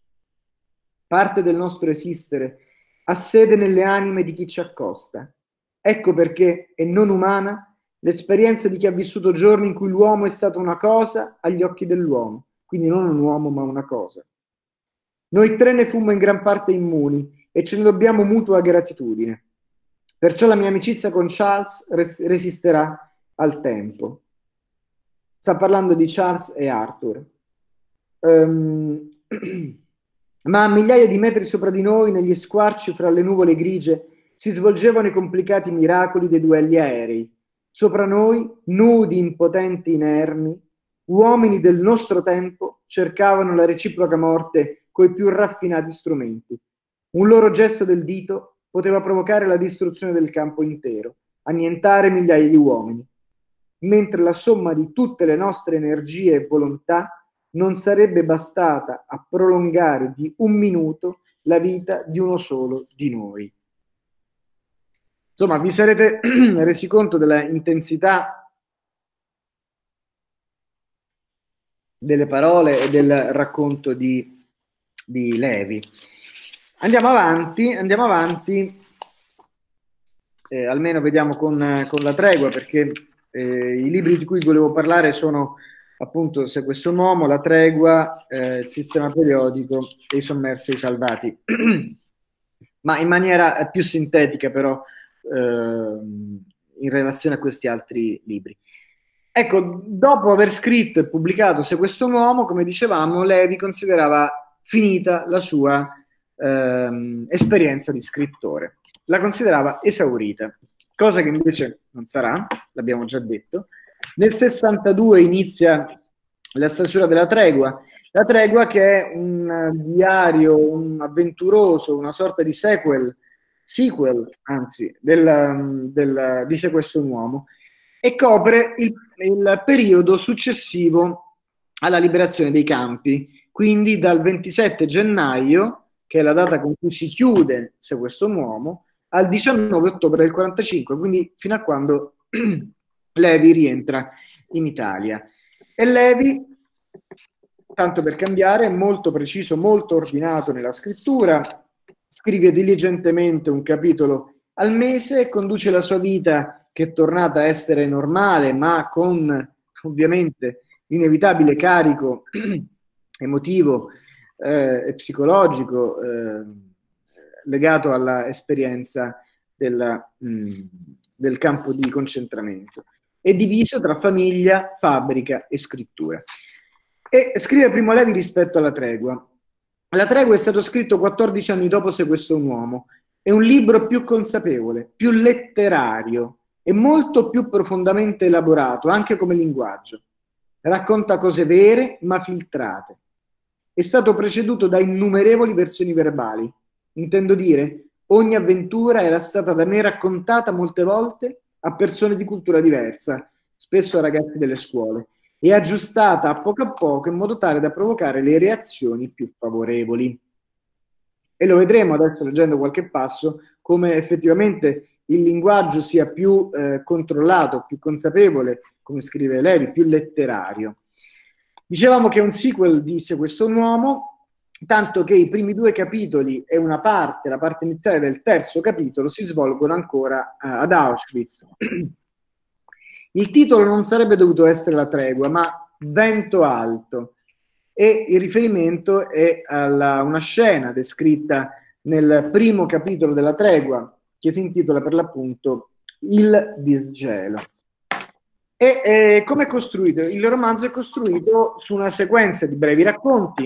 Parte del nostro esistere ha sede nelle anime di chi ci accosta. Ecco perché è non umana l'esperienza di chi ha vissuto giorni in cui l'uomo è stato una cosa agli occhi dell'uomo, quindi non un uomo ma una cosa. Noi tre ne fummo in gran parte immuni e ce ne dobbiamo mutua gratitudine. Perciò la mia amicizia con Charles res- resisterà al tempo. Sta parlando di Charles e Arthur. Um, ma a migliaia di metri sopra di noi, negli squarci fra le nuvole grigie, si svolgevano i complicati miracoli dei duelli aerei. Sopra noi, nudi, impotenti, inermi, uomini del nostro tempo cercavano la reciproca morte coi più raffinati strumenti. Un loro gesto del dito poteva provocare la distruzione del campo intero, annientare migliaia di uomini, mentre la somma di tutte le nostre energie e volontà non sarebbe bastata a prolungare di un minuto la vita di uno solo di noi. Insomma, vi sarete resi conto della intensità delle parole e del racconto di, di Levi. Andiamo avanti, andiamo avanti, eh, almeno vediamo con, con, la tregua, perché eh, i libri di cui volevo parlare sono appunto Se questo uomo, La tregua, eh, Il sistema periodico e I sommersi e i salvati. Ma in maniera più sintetica però ehm, in relazione a questi altri libri. Ecco, dopo aver scritto e pubblicato Se questo uomo, come dicevamo, Levi considerava finita la sua ehm, esperienza di scrittore. La considerava esaurita, cosa che invece non sarà, l'abbiamo già detto. Nel 62 inizia la stesura della tregua, la tregua che è un diario, un avventuroso, una sorta di sequel, sequel anzi, del, del, di Se questo un uomo, e copre il, il periodo successivo alla liberazione dei campi, quindi dal 27 gennaio che è la data con cui si chiude Se questo uomo, al 19 ottobre del 45, quindi fino a quando Levi rientra in Italia. E Levi, tanto per cambiare, è molto preciso, molto ordinato nella scrittura, scrive diligentemente un capitolo al mese e conduce la sua vita che è tornata a essere normale, ma con ovviamente l'inevitabile carico emotivo eh, e psicologico eh, legato all'esperienza mh, mm, del campo di concentramento. È diviso tra famiglia, fabbrica e scrittura. E scrive Primo Levi rispetto alla tregua. La tregua è stato scritto 14 anni dopo Se questo è un uomo. È un libro più consapevole, più letterario e molto più profondamente elaborato, anche come linguaggio. Racconta cose vere ma filtrate. È stato preceduto da innumerevoli versioni verbali. Intendo dire, ogni avventura era stata da me raccontata molte volte a persone di cultura diversa, spesso a ragazzi delle scuole, e aggiustata a poco a poco in modo tale da provocare le reazioni più favorevoli. E lo vedremo adesso leggendo qualche passo come effettivamente il linguaggio sia più eh, controllato, più consapevole, come scrive Levi, più letterario. Dicevamo che un sequel disse questo uomo, tanto che i primi due capitoli e una parte, la parte iniziale del terzo capitolo, si svolgono ancora uh, ad Auschwitz. Il titolo non sarebbe dovuto essere la tregua, ma Vento Alto, e il riferimento è a una scena descritta nel primo capitolo della tregua, che si intitola per l'appunto Il disgelo. E eh, come è costruito? Il romanzo è costruito su una sequenza di brevi racconti,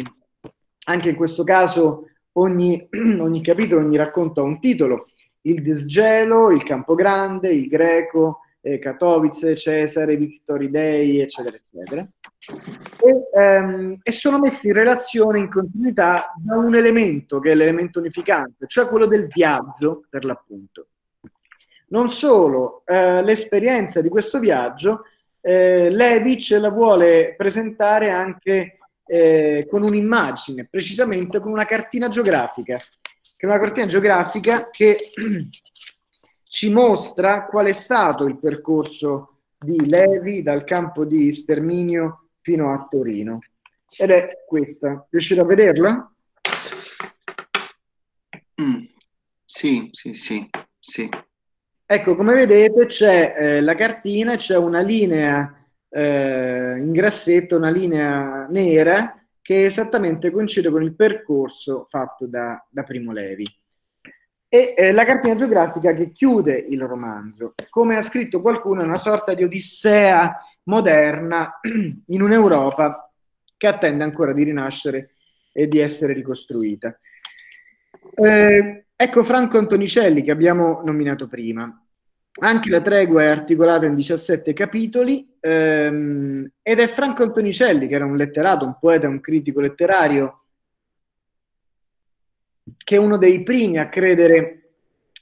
anche in questo caso ogni, ogni capitolo, ogni racconto ha un titolo, il disgelo, il Campo Grande, il Greco, eh, Katowice, Cesare, Victori Dei, eccetera, eccetera. E, ehm, e, sono messi in relazione, in continuità, da un elemento che è l'elemento unificante, cioè quello del viaggio, per l'appunto. Non solo, eh, l'esperienza di questo viaggio eh, Levic la vuole presentare anche eh, con un'immagine, precisamente con una cartina geografica, che è una cartina geografica che ci mostra qual è stato il percorso di Levi dal campo di sterminio fino a Torino. Ed è questa. Riuscite a vederla? Mm. Sì, sì, sì, sì. Ecco, come vedete c'è eh, la cartina, c'è una linea eh, in grassetto, una linea nera che esattamente coincide con il percorso fatto da, da Primo Levi. E eh, la cartina geografica che chiude il romanzo, come ha scritto qualcuno, è una sorta di odissea moderna in un'Europa che attende ancora di rinascere e di essere ricostruita. Eh, Ecco Franco Antonicelli che abbiamo nominato prima. Anche la tregua è articolata in 17 capitoli ehm, ed è Franco Antonicelli, che era un letterato, un poeta, un critico letterario, che è uno dei primi a credere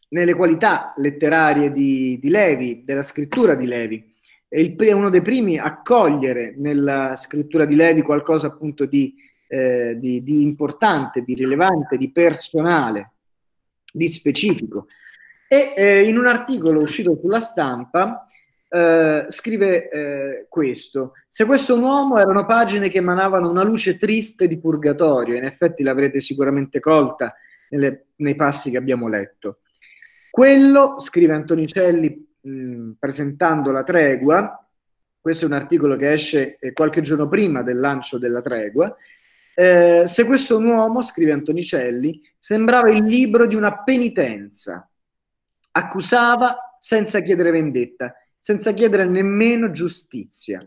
nelle qualità letterarie di, di Levi, della scrittura di Levi. È, il, è, uno dei primi a cogliere nella scrittura di Levi qualcosa appunto di, eh, di, di importante, di rilevante, di personale di specifico. E eh, in un articolo uscito sulla stampa eh, scrive eh, questo: Se questo è un uomo erano pagine che emanavano una luce triste di purgatorio, in effetti l'avrete sicuramente colta nelle, nei passi che abbiamo letto. Quello, scrive Antonicelli mh, presentando la tregua, questo è un articolo che esce eh, qualche giorno prima del lancio della tregua, eh, se questo un uomo, scrive Antonicelli, sembrava il libro di una penitenza. Accusava senza chiedere vendetta, senza chiedere nemmeno giustizia.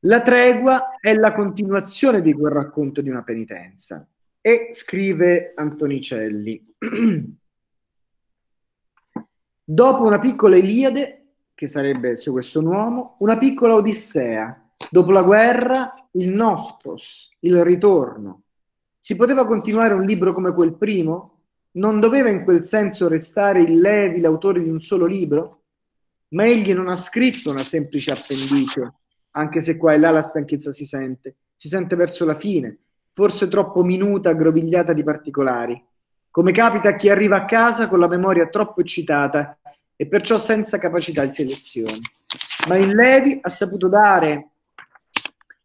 La tregua è la continuazione di quel racconto di una penitenza. E scrive Antonicelli, dopo una piccola Iliade, che sarebbe se questo un uomo, una piccola Odissea, Dopo la guerra, il Nostos, il ritorno. Si poteva continuare un libro come quel primo? Non doveva in quel senso restare il Levi l'autore di un solo libro? Ma egli non ha scritto una semplice appendice, anche se qua e là la stanchezza si sente. Si sente verso la fine, forse troppo minuta, aggrovigliata di particolari. Come capita a chi arriva a casa con la memoria troppo eccitata e perciò senza capacità di selezione. Ma il Levi ha saputo dare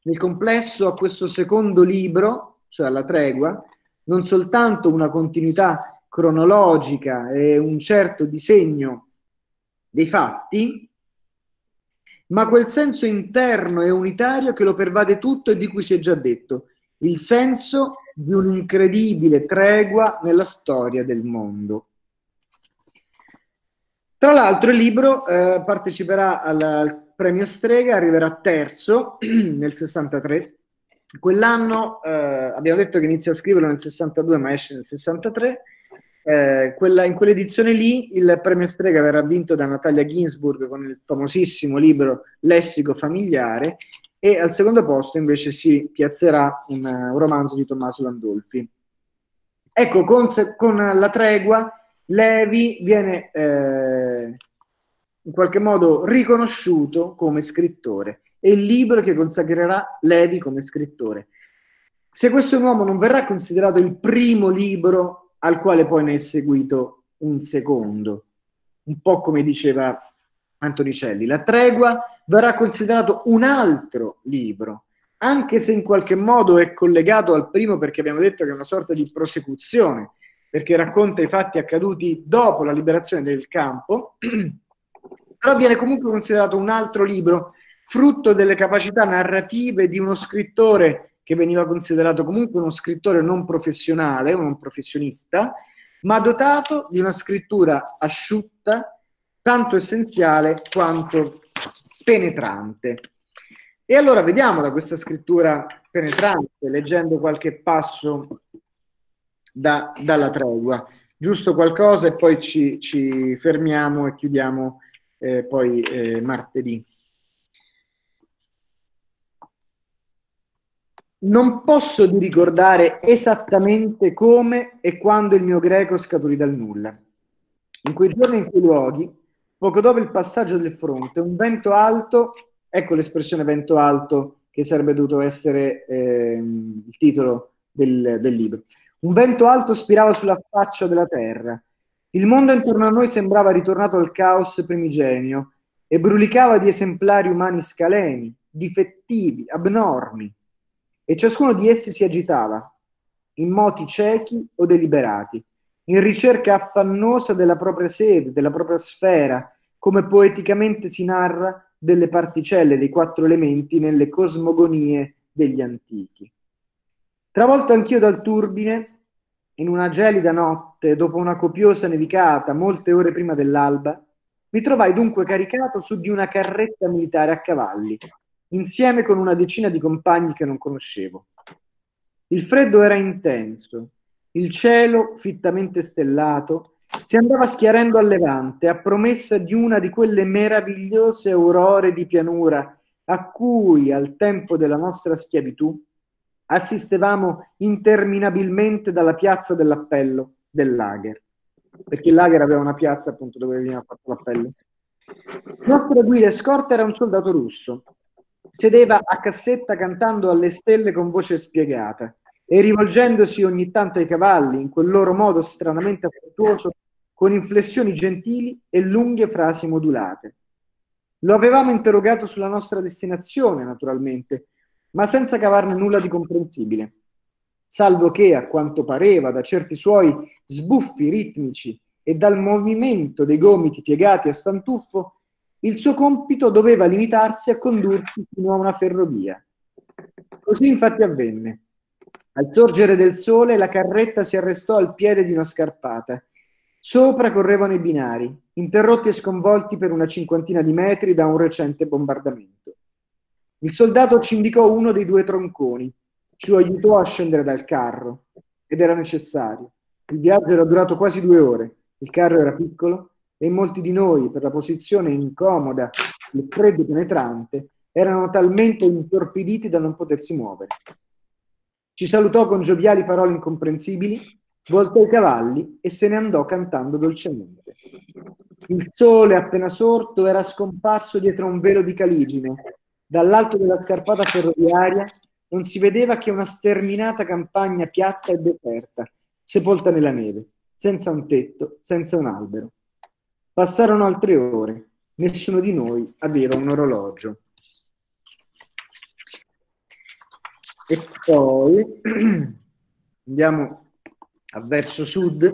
nel complesso a questo secondo libro, cioè alla tregua, non soltanto una continuità cronologica e un certo disegno dei fatti, ma quel senso interno e unitario che lo pervade tutto e di cui si è già detto, il senso di un'incredibile tregua nella storia del mondo. Tra l'altro il libro eh, parteciperà al, al, premio Strega, arriverà terzo nel 63. Quell'anno eh, abbiamo detto che inizia a scriverlo nel 62 ma esce nel 63. Eh, quella, in quell'edizione lì il premio Strega verrà vinto da Natalia Ginsburg con il famosissimo libro Lessico familiare e al secondo posto invece si piazzerà un, un romanzo di Tommaso Landolfi. Ecco, con, con la tregua Levi viene eh, in qualche modo riconosciuto come scrittore. È il libro che consacrerà Levi come scrittore. Se questo uomo non verrà considerato il primo libro al quale poi ne è seguito un secondo, un po' come diceva Antonicelli, la tregua verrà considerato un altro libro, anche se in qualche modo è collegato al primo perché abbiamo detto che è una sorta di prosecuzione perché racconta i fatti accaduti dopo la liberazione del campo, però viene comunque considerato un altro libro, frutto delle capacità narrative di uno scrittore che veniva considerato comunque uno scrittore non professionale, non professionista, ma dotato di una scrittura asciutta, tanto essenziale quanto penetrante. E allora vediamola questa scrittura penetrante, leggendo qualche passo da, dalla tregua. Giusto qualcosa e poi ci, ci fermiamo e chiudiamo eh, poi eh, martedì. Non posso ricordare esattamente come e quando il mio greco scaturì dal nulla. In quei giorni, in quei luoghi, poco dopo il passaggio del fronte, un vento alto, ecco l'espressione vento alto che sarebbe dovuto essere eh, il titolo del, del libro. Un vento alto spirava sulla faccia della terra. Il mondo intorno a noi sembrava ritornato al caos primigenio e brulicava di esemplari umani scaleni, difettivi, abnormi, e ciascuno di essi si agitava, in moti ciechi o deliberati, in ricerca affannosa della propria sede, della propria sfera, come poeticamente si narra delle particelle dei quattro elementi nelle cosmogonie degli antichi. Travolto anch'io dal turbine, in una gelida notte, dopo una copiosa nevicata, molte ore prima dell'alba, mi trovai dunque caricato su di una carretta militare a cavalli, insieme con una decina di compagni che non conoscevo. Il freddo era intenso, il cielo, fittamente stellato, si andava schiarendo a levante a promessa di una di quelle meravigliose aurore di pianura a cui, al tempo della nostra schiavitù, assistevamo interminabilmente dalla piazza dell'appello del lager, perché il lager aveva una piazza appunto dove veniva fatto l'appello. Il nostro guida e scorta era un soldato russo. Sedeva a cassetta cantando alle stelle con voce spiegata e rivolgendosi ogni tanto ai cavalli in quel loro modo stranamente affettuoso con inflessioni gentili e lunghe frasi modulate. Lo avevamo interrogato sulla nostra destinazione, naturalmente, ma senza cavarne nulla di comprensibile, salvo che, a quanto pareva da certi suoi sbuffi ritmici e dal movimento dei gomiti piegati a stantuffo, il suo compito doveva limitarsi a condurci fino a una ferrovia. Così infatti avvenne. Al sorgere del sole la carretta si arrestò al piede di una scarpata. Sopra correvano i binari, interrotti e sconvolti per una cinquantina di metri da un recente bombardamento. Il soldato ci indicò uno dei due tronconi, ci aiutò a scendere dal carro ed era necessario. Il viaggio era durato quasi due ore, il carro era piccolo e molti di noi, per la posizione incomoda e freddo penetrante, erano talmente intorpiditi da non potersi muovere. Ci salutò con gioviali parole incomprensibili, voltò i cavalli e se ne andò cantando dolcemente. Il sole appena sorto era scomparso dietro un velo di caligine Dall'alto della scarpata ferroviaria non si vedeva che una sterminata campagna piatta e deserta, sepolta nella neve, senza un tetto, senza un albero. Passarono altre ore, nessuno di noi aveva un orologio. E poi andiamo a verso sud,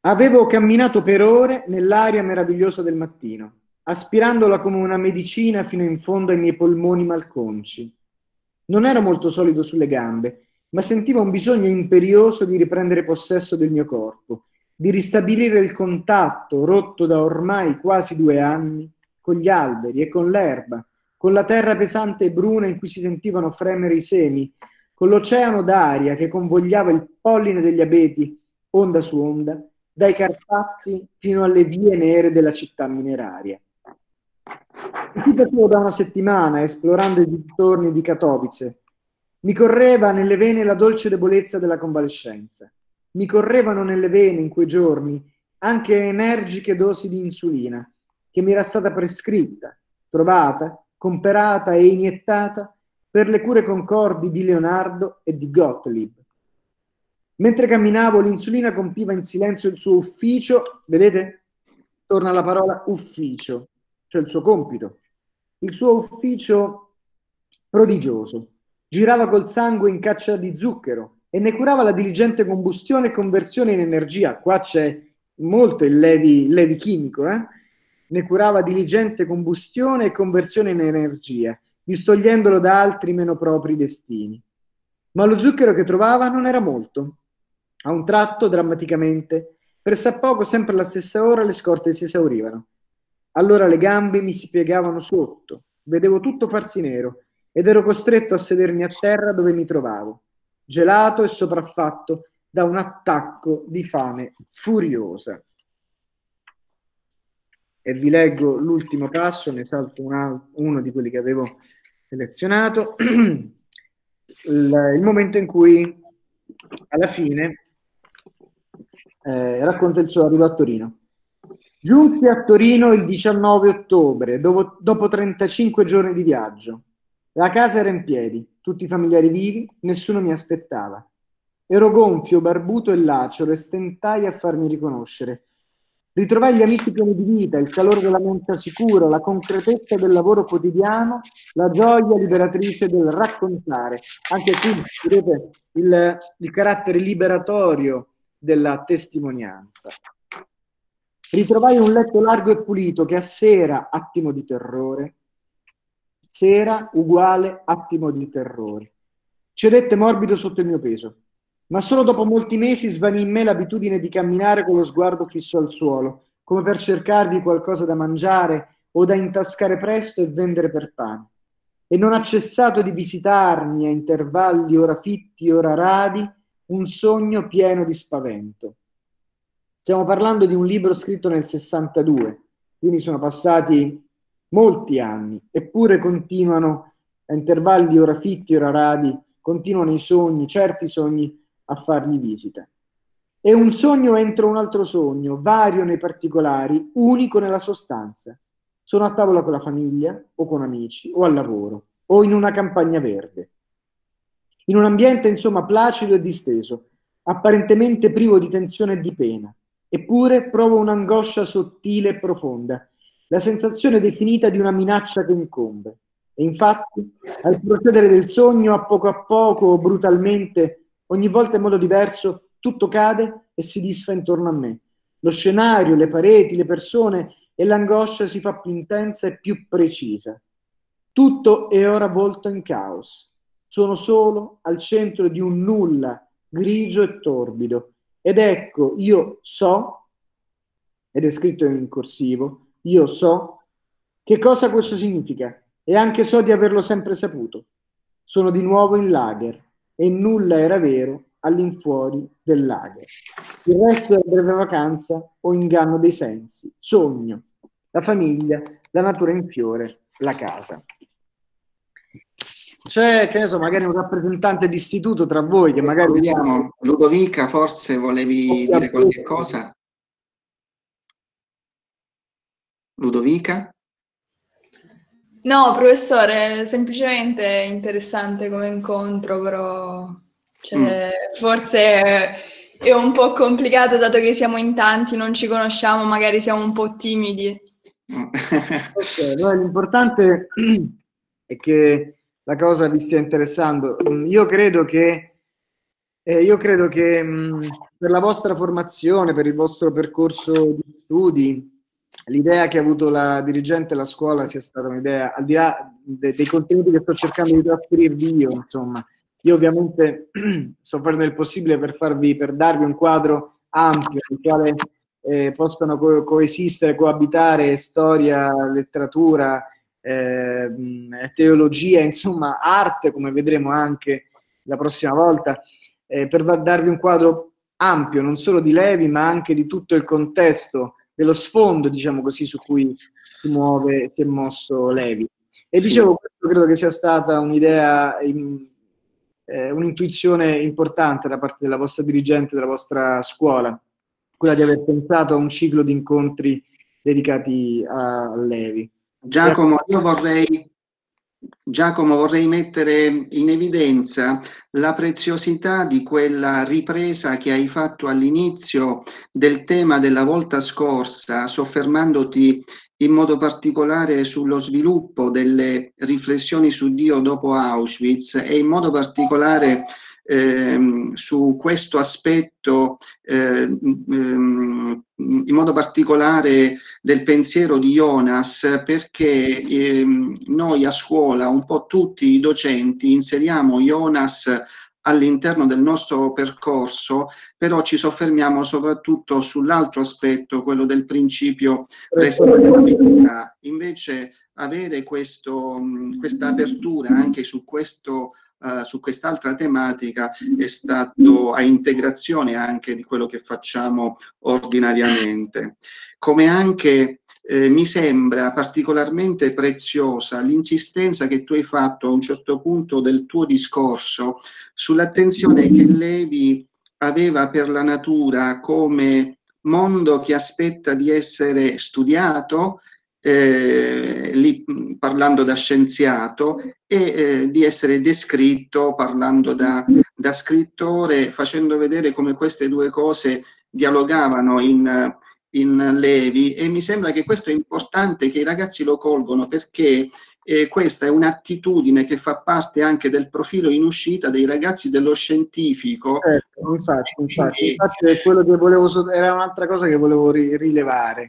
Avevo camminato per ore nell'aria meravigliosa del mattino, aspirandola come una medicina fino in fondo ai miei polmoni malconci. Non ero molto solido sulle gambe, ma sentivo un bisogno imperioso di riprendere possesso del mio corpo, di ristabilire il contatto, rotto da ormai quasi due anni, con gli alberi e con l'erba, con la terra pesante e bruna in cui si sentivano fremere i semi, con l'oceano d'aria che convogliava il polline degli abeti, onda su onda, dai Carpazi fino alle vie nere della città mineraria. Qui facevo da una settimana, esplorando i dintorni di Katowice. Mi correva nelle vene la dolce debolezza della convalescenza. Mi correvano nelle vene in quei giorni anche energiche dosi di insulina, che mi era stata prescritta, trovata, comperata e iniettata per le cure concordi di Leonardo e di Gottlieb. Mentre camminavo, l'insulina compiva in silenzio il suo ufficio, vedete? Torna la parola ufficio, cioè il suo compito. Il suo ufficio prodigioso. Girava col sangue in caccia di zucchero e ne curava la diligente combustione e conversione in energia. Qua c'è molto il levi, levi chimico, eh? ne curava diligente combustione e conversione in energia, distogliendolo da altri meno propri destini. Ma lo zucchero che trovava non era molto. A un tratto, drammaticamente, pressappoco, sempre alla stessa ora, le scorte si esaurivano. Allora le gambe mi si piegavano sotto, vedevo tutto farsi nero ed ero costretto a sedermi a terra dove mi trovavo, gelato e sopraffatto da un attacco di fame furiosa e vi leggo l'ultimo passo, ne salto un altro, uno di quelli che avevo selezionato, il, il, momento in cui alla fine eh, racconta il suo arrivo a Torino. Giunsi a Torino il 19 ottobre, dopo, dopo 35 giorni di viaggio. La casa era in piedi, tutti i familiari vivi, nessuno mi aspettava. Ero gonfio, barbuto e lacero e stentai a farmi riconoscere. Ritrovai gli amici pieni di vita, il calore della mente sicura, la concretezza del lavoro quotidiano, la gioia liberatrice del raccontare. Anche qui vedete il, il carattere liberatorio della testimonianza. Ritrovai un letto largo e pulito che a sera, attimo di terrore, sera uguale attimo di terrore. Cedette morbido sotto il mio peso ma solo dopo molti mesi svanì in me l'abitudine di camminare con lo sguardo fisso al suolo, come per cercarvi qualcosa da mangiare o da intascare presto e vendere per pane. E non ha cessato di visitarmi a intervalli ora fitti, ora radi, un sogno pieno di spavento. Stiamo parlando di un libro scritto nel 62, quindi sono passati molti anni, eppure continuano a intervalli ora fitti, ora radi, continuano i sogni, certi sogni a fargli visita. È un sogno entro un altro sogno, vario nei particolari, unico nella sostanza. Sono a tavola con la famiglia, o con amici, o al lavoro, o in una campagna verde. In un ambiente, insomma, placido e disteso, apparentemente privo di tensione e di pena. Eppure provo un'angoscia sottile e profonda, la sensazione definita di una minaccia che incombe. E infatti, al procedere del sogno, a poco a poco, brutalmente, Ogni volta in modo diverso tutto cade e si disfa intorno a me. Lo scenario, le pareti, le persone e l'angoscia si fa più intensa e più precisa. Tutto è ora volto in caos. Sono solo al centro di un nulla grigio e torbido. Ed ecco, io so, ed è scritto in corsivo, io so che cosa questo significa e anche so di averlo sempre saputo. Sono di nuovo in lager e nulla era vero all'infuori del lago. Il resto è breve vacanza o inganno dei sensi, sogno, la famiglia, la natura in fiore, la casa. C'è, che ne so, magari un rappresentante d'istituto tra voi che magari... Vediamo, Ludovica, forse volevi dire qualche cosa? Ludovica? No, professore, semplicemente interessante come incontro, però cioè, mm. forse è un po' complicato dato che siamo in tanti, non ci conosciamo, magari siamo un po' timidi. okay, no, l'importante è che la cosa vi stia interessando. Io credo che Eh, io credo che mh, per la vostra formazione, per il vostro percorso di studi, l'idea che ha avuto la dirigente della scuola sia stata un'idea, al di là de- dei contenuti che sto cercando di trasferirvi io, insomma, io ovviamente sto facendo il possibile per, farvi, per darvi un quadro ampio nel quale eh, possano co- coesistere, coabitare storia, letteratura, eh, teologia, insomma arte, come vedremo anche la prossima volta, eh, per darvi un quadro ampio, non solo di Levi, ma anche di tutto il contesto, dello sfondo, diciamo così, su cui si muove, si è mosso Levi. E sì. dicevo, questo credo che sia stata un'idea, in, eh, un'intuizione importante da parte della vostra dirigente, della vostra scuola, quella di aver pensato a un ciclo di incontri dedicati a, a Levi. Giacomo, io vorrei Giacomo, vorrei mettere in evidenza la preziosità di quella ripresa che hai fatto all'inizio del tema della volta scorsa, soffermandoti in modo particolare sullo sviluppo delle riflessioni su Dio dopo Auschwitz e in modo particolare ehm, su questo aspetto, ehm, in modo particolare del pensiero di Jonas, perché ehm, noi a scuola, un po' tutti i docenti, inseriamo Jonas all'interno del nostro percorso, però ci soffermiamo soprattutto sull'altro aspetto, quello del principio responsabilità. Invece avere questo, questa apertura anche su questo uh, su quest'altra tematica è stato a integrazione anche di quello che facciamo ordinariamente. Come anche eh, mi sembra particolarmente preziosa l'insistenza che tu hai fatto a un certo punto del tuo discorso sull'attenzione che Levi aveva per la natura come mondo che aspetta di essere studiato, eh, lì, parlando da scienziato e eh, di essere descritto parlando da, da, scrittore, facendo vedere come queste due cose dialogavano in, in Levi e mi sembra che questo è importante che i ragazzi lo colgono perché eh, questa è un'attitudine che fa parte anche del profilo in uscita dei ragazzi dello scientifico. Certo, infatti, infatti, infatti è quello che volevo, era un'altra cosa che volevo ri- rilevare.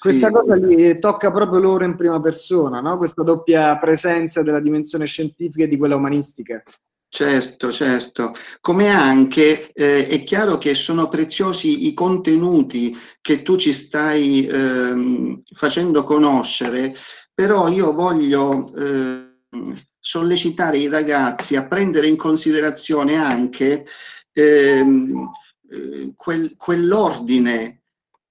Questa sì. cosa gli tocca proprio loro in prima persona, no? questa doppia presenza della dimensione scientifica e di quella umanistica. Certo, certo. Come anche eh, è chiaro che sono preziosi i contenuti che tu ci stai eh, facendo conoscere, però io voglio eh, sollecitare i ragazzi a prendere in considerazione anche ehm, eh, quel, quell'ordine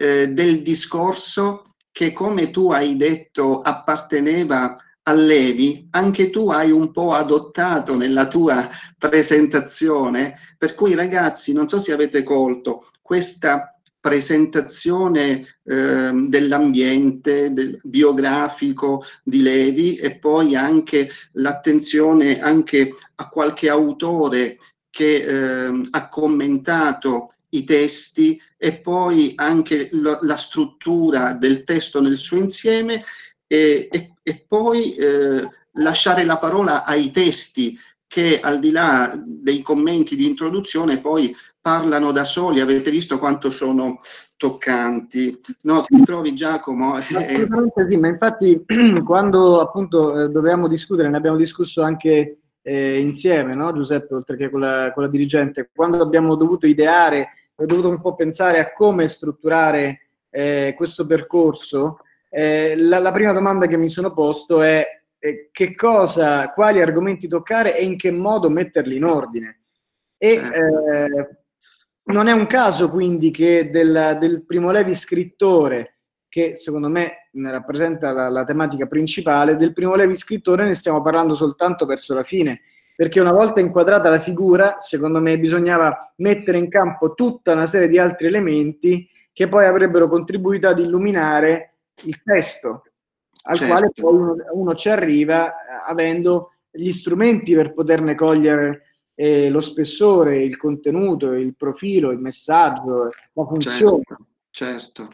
eh, del discorso che, come tu hai detto, apparteneva a Levi, anche tu hai un po' adottato nella tua presentazione, per cui ragazzi, non so se avete colto questa presentazione eh, dell'ambiente del biografico di Levi e poi anche l'attenzione anche a qualche autore che eh, ha commentato i testi e poi anche lo, la struttura del testo nel suo insieme e, e, e poi eh, lasciare la parola ai testi che al di là dei commenti di introduzione poi parlano da soli, avete visto quanto sono toccanti. No, ti trovi Giacomo? Assolutamente sì, ma infatti quando appunto eh, dovevamo discutere, ne abbiamo discusso anche eh, insieme, no, Giuseppe, oltre che con la, con la dirigente, quando abbiamo dovuto ideare ho dovuto un po' pensare a come strutturare eh, questo percorso, eh, la, la, prima domanda che mi sono posto è eh, che cosa, quali argomenti toccare e in che modo metterli in ordine. E eh, non è un caso quindi che del, del primo Levi scrittore, che secondo me rappresenta la, la tematica principale, del primo Levi scrittore ne stiamo parlando soltanto verso la fine perché una volta inquadrata la figura, secondo me bisognava mettere in campo tutta una serie di altri elementi che poi avrebbero contribuito ad illuminare il testo, al certo. quale poi uno, uno, ci arriva eh, avendo gli strumenti per poterne cogliere eh, lo spessore, il contenuto, il profilo, il messaggio, la funzione. Certo, certo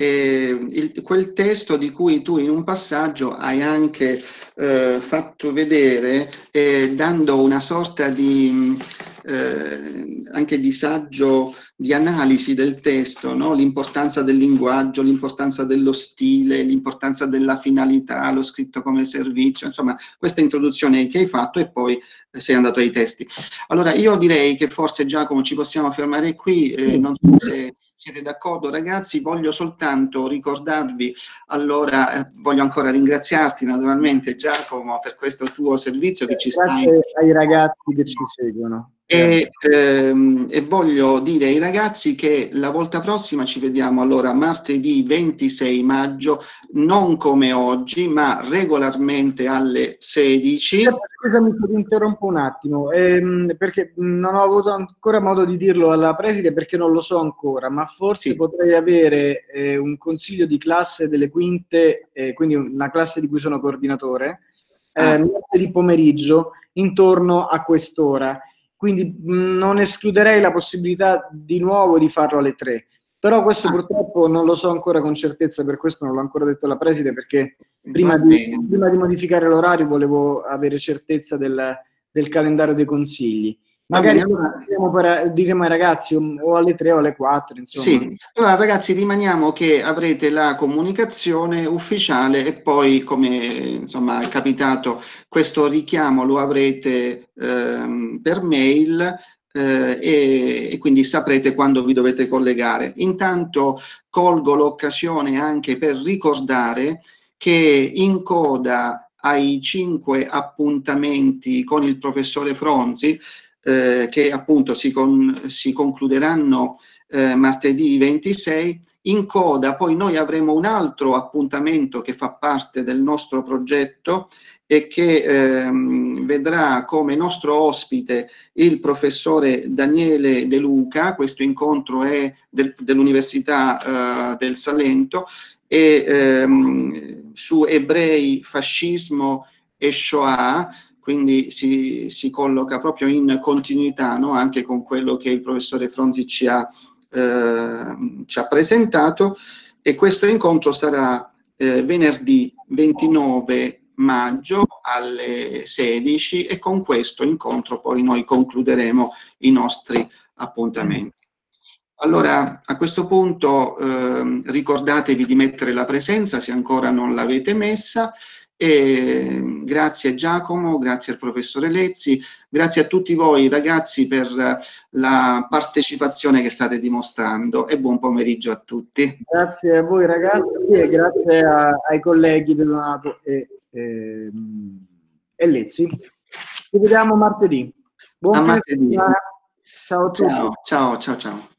eh, il, quel testo di cui tu in un passaggio hai anche eh, fatto vedere, eh, dando una sorta di, eh, anche di saggio, di analisi del testo, no? l'importanza del linguaggio, l'importanza dello stile, l'importanza della finalità, lo scritto come servizio, insomma questa introduzione che hai fatto e poi sei andato ai testi. Allora io direi che forse Giacomo ci possiamo fermare qui, eh, non so se siete d'accordo ragazzi? Voglio soltanto ricordarvi, allora eh, voglio ancora ringraziarti naturalmente Giacomo per questo tuo servizio che ci Grazie stai... ai ragazzi che ci seguono. E, ehm, e, voglio dire ai ragazzi che la volta prossima ci vediamo allora martedì 26 maggio, non come oggi, ma regolarmente alle 16. Scusami se ti interrompo un attimo, ehm, perché non ho avuto ancora modo di dirlo alla preside perché non lo so ancora, ma forse sì. potrei avere eh, un consiglio di classe delle quinte, eh, quindi una classe di cui sono coordinatore, eh, ah. martedì pomeriggio intorno a quest'ora quindi non escluderei la possibilità di nuovo di farlo alle tre. Però questo ah. purtroppo non lo so ancora con certezza, per questo non l'ho ancora detto alla preside, perché prima di, prima di, modificare l'orario volevo avere certezza del, del calendario dei consigli. Magari diremo, per, diremo ai ragazzi o alle 3 o alle 4. Insomma. Sì, allora ragazzi rimaniamo che avrete la comunicazione ufficiale e poi come insomma è capitato questo richiamo lo avrete ehm, per mail eh, e, e, quindi saprete quando vi dovete collegare. Intanto colgo l'occasione anche per ricordare che in coda ai cinque appuntamenti con il professore Fronzi eh, che appunto si, con, si concluderanno eh, martedì 26. In coda poi noi avremo un altro appuntamento che fa parte del nostro progetto e che ehm, vedrà come nostro ospite il professore Daniele De Luca, questo incontro è del, dell'Università eh, del Salento, e ehm, su ebrei, fascismo e Shoah, quindi si, si colloca proprio in continuità no? anche con quello che il professore Fronzi ci ha, eh, ci ha presentato e questo incontro sarà eh, venerdì 29 maggio alle 16 e con questo incontro poi noi concluderemo i nostri appuntamenti. Allora, a questo punto eh, ricordatevi di mettere la presenza se ancora non l'avete messa e grazie Giacomo, grazie al professore Lezzi, grazie a tutti voi ragazzi per la partecipazione che state dimostrando e buon pomeriggio a tutti. Grazie a voi ragazzi e grazie a, ai colleghi del Donato e, e, e Lezzi. Ci vediamo martedì. Buon a martedì. Ciao a tutti. Ciao, ciao, ciao. ciao.